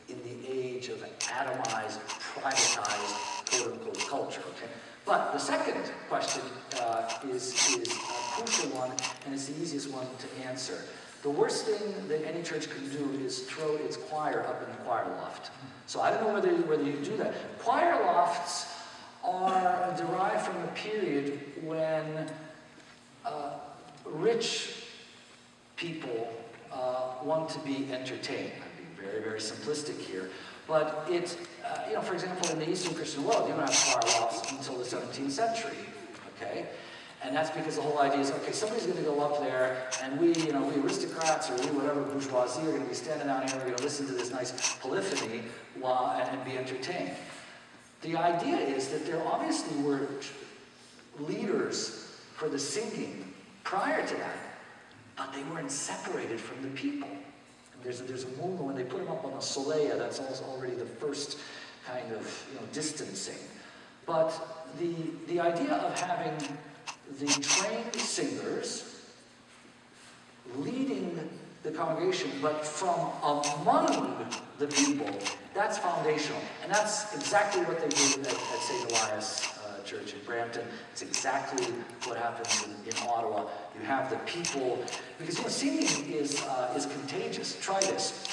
in the age of atomized, privatized, quote-unquote, culture, okay? But the second question uh, is, is a crucial one, and it's the easiest one to answer. The worst thing that any church can do is throw its choir up in the choir loft. So I don't know whether, whether you do that. Choir lofts are derived from a period when uh, rich people uh, want to be entertained. Very, simplistic here. But it, uh, you know, for example, in the Eastern Christian world, you don't have choir lofts until the 17th century, okay? And that's because the whole idea is, okay, somebody's going to go up there, and we, you know, we aristocrats or we whatever bourgeoisie are going to be standing down here, we're going to listen to this nice polyphony while, and, and be entertained. The idea is that there obviously were leaders for the singing prior to that, but they weren't separated from the people. There's a, there's a movement when they put them up on the solea, that's already the first kind of you know, distancing. But the, the idea of having the trained singers leading the congregation, but from among the people, that's foundational. And that's exactly what they did at, at St. Elias Church in Brampton. It's exactly what happens in, in Ottawa. You have the people, because you know, singing is, uh, is contagious. Try this.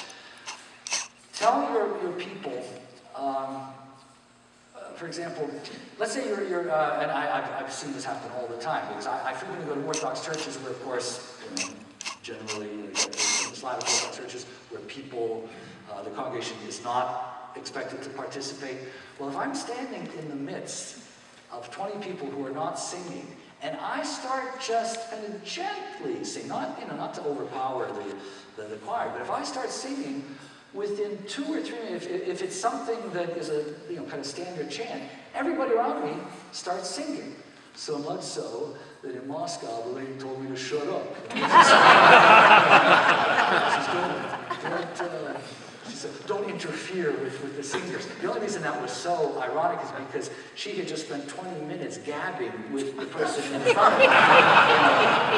Tell your, your people, um, uh, for example, let's say you're, you're uh, and I, have I've seen this happen all the time, because I, I frequently go to Orthodox churches where, of course, you know, generally, uh, Slavic Orthodox churches, where people, uh, the congregation is not expected to participate. Well, if I'm standing in the midst of 20 people who are not singing, and I start just kind of gently singing, not, you know, not to overpower the, the, the choir, but if I start singing, within two or three minutes, if, if it's something that is a you know, kind of standard chant, everybody around me starts singing. So much so that in Moscow, the lady told me to shut up. Uh, said, don't interfere with, with the singers. The only reason that was so ironic is because she had just spent 20 minutes gabbing with the person in front you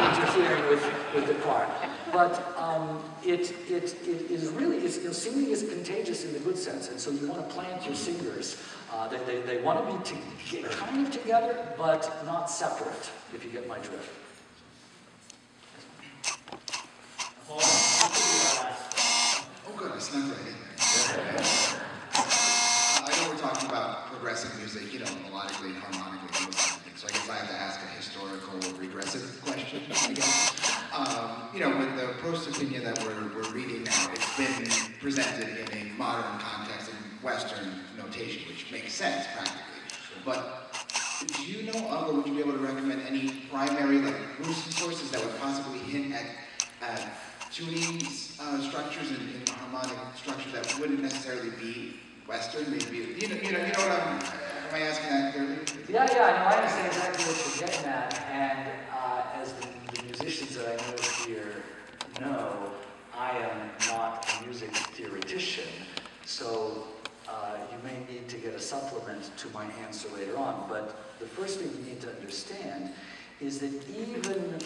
interfering with, with the choir. But um, it, it, it is really, it's, you know, singing is contagious in the good sense, and so you want to plant your singers. Uh, they, they, they want to be to, kind of together, but not separate, if you get my drift. Good, I snuck right in. I know we're talking about progressive music, you know, melodically, harmonically, of things. So I guess I have to ask a historical, regressive question, I guess. Um, you know, with the prostopenia that we're, we're reading now, it's been presented in a modern context, in Western notation, which makes sense practically. But do you know of, or would you be able to recommend any primary, like, sources that would possibly hint at, at tuning uh, structures and, and harmonic structures that wouldn't necessarily be Western, maybe, you know, you know, you know what I'm, am I asking that clearly? Yeah, yeah, no, I understand exactly what you're getting at, and uh, as the, the musicians that I know here know, I am not a music theoretician, so uh, you may need to get a supplement to my answer later on. But the first thing you need to understand is that even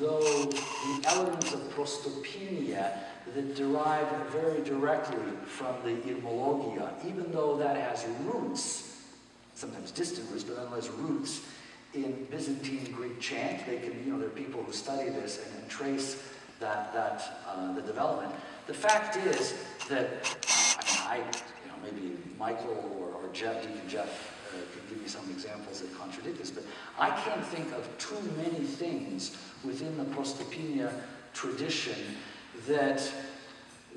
though the elements of prostopenia that derive very directly from the etymologia, even though that has roots, sometimes distant roots, but nonetheless roots in Byzantine Greek chant. They can, you know, there are people who study this and, and trace that, that uh, the development. The fact is that, I, I you know, maybe Michael or, or Jeff, Deacon Jeff, some examples that contradict this, but I can't think of too many things within the prostopenia tradition that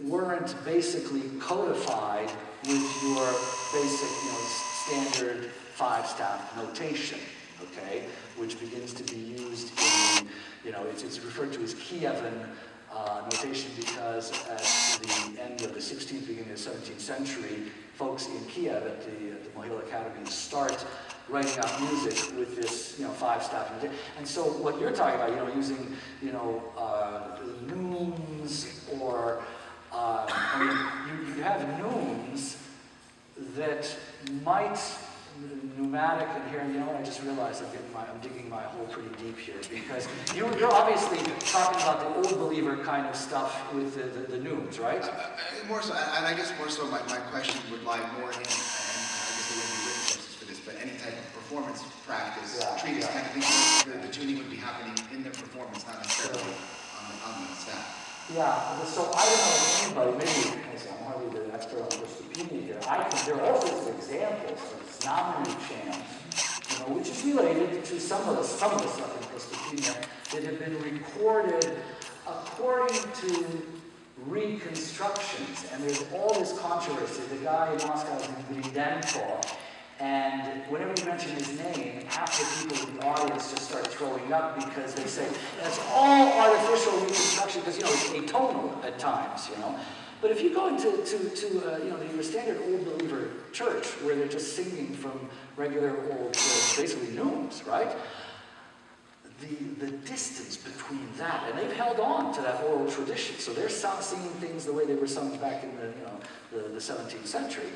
weren't basically codified with your basic, you know, standard five-staff notation, okay, which begins to be used in, you know, it's, it's referred to as Kievan uh, notation because at the end of the 16th, beginning of the 17th century, folks in Kiev at the, the Mohyla Academy start writing out music with this, you know, five-staff. And so what you're talking about, you know, using, you know, uh, neumes or, uh, I mean, you, you have neumes that might pneumatic and here, you know what, I just realized I'm, my, I'm digging my hole pretty deep here because you, are obviously talking about the old believer kind of stuff with the, the, the right? Uh, uh, more so, and I guess more so my, my question would lie more in, and I guess there wouldn't be written sources for this, but any type of performance practice, yeah, yeah. kind of thing, the, the, tuning would be happening in the performance, not necessarily on, the, on the staff. Yeah, so I don't know if anybody, maybe, I'm hardly the expert on prostopenia here, I can, there are all sorts of examples of znamenny chant, you know, which is related to some of the, some of the stuff in prostopenia that have been recorded according to reconstructions. And there's all this controversy. The guy in Moscow is named Grindenko, and whenever you mention his name, half the people in the audience just start throwing up because they say, that's all artificial reconstruction, because, you know, it's atonal at times, you know. But if you go into to, to uh, you know, your standard old believer church, where they're just singing from regular old, uh, basically neumes, right? The, the distance between that, and they've held on to that oral tradition, so they're singing things the way they were sung back in the, you know, the, the 17th century.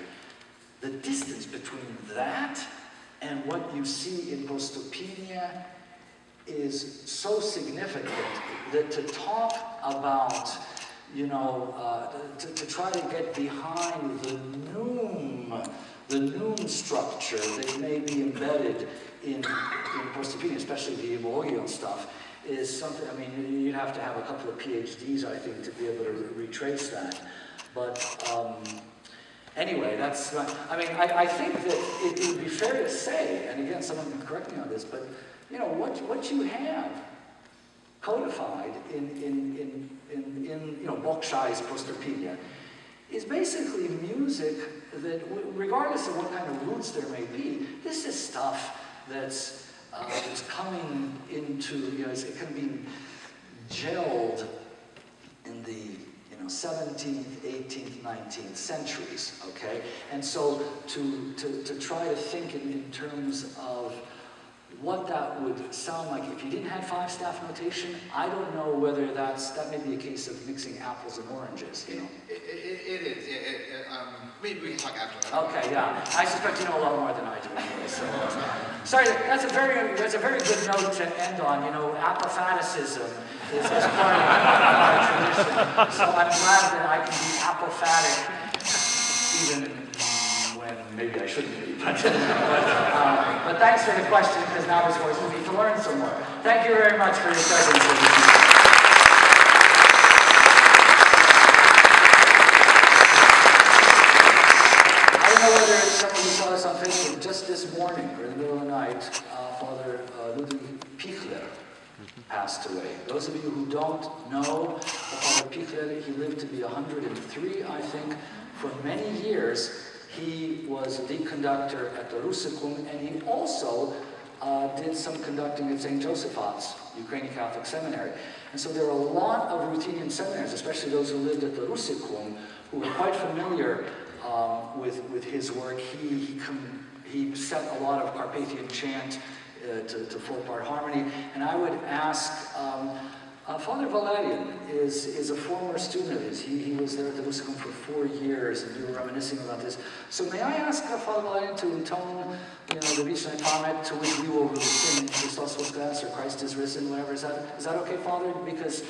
The distance between that and what you see in prostopenia is so significant that to talk about, you know, uh, to, to, try to get behind the neume, the neume structure that may be embedded in, in prostopenia, especially the Emolio stuff, is something, I mean, you'd have to have a couple of PhDs, I think, to be able to retrace that. But, um, Anyway, that's, I mean, I, I think that it, it would be fair to say, and again, someone can correct me on this, but, you know, what, what you have codified in, in, in, in, in you know, Bokshay's Prostopenia is basically music that, regardless of what kind of roots there may be, this is stuff that's, uh, that's coming into, you know, kind of being gelled in the 17th, 18th, 19th centuries, okay? And so to, to, to try to think in, in terms of what that would sound like if you didn't have five staff notation, I don't know whether that's, that may be a case of mixing apples and oranges, you know? It, it, it is, it, um, maybe we can talk after that. Okay, yeah. I suspect you know a lot more than I do anyway, so. Sorry, that's a very, that's a very good note to end on, you know, apophaticism is, is part of our tradition. So I'm glad that I can be apophatic, even when maybe I shouldn't be. But, uh, but thanks for the question, because now it's forcing me to learn some more. Thank you very much for your presence. just this morning or in the middle of the night, uh, Father uh, Ludwig Pichler passed away. Those of you who don't know Father Pichler, he lived to be 103, I think. For many years, He was the conductor at the Russicum, and he also uh, did some conducting at St. Joseph's, Ukrainian Catholic Seminary. And so there are a lot of Ruthenian seminaries, especially those who lived at the Russicum, who were quite familiar um, with, with his work. He, he, he set a lot of Carpathian chant uh, to, to four-part harmony. And I would ask, um, uh, Father Valerian is, is a former student of his. He, he was there at the Russicum for four years, and we were reminiscing about this. So may I ask uh, Father Valerian to intone, you know, the Vichnaya Pamyat to which we will sing Christos Voskras or Christ is risen, whatever. Is that, is that okay, Father? Because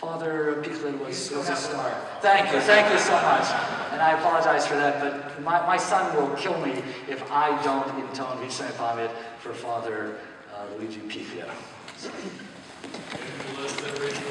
Father Pichler was, was a star. Thank you, thank you so much. And I apologize for that, but my, my son will kill me if I don't intone Vichnaya Pamyat for Father uh, Luigi Pichler. Bless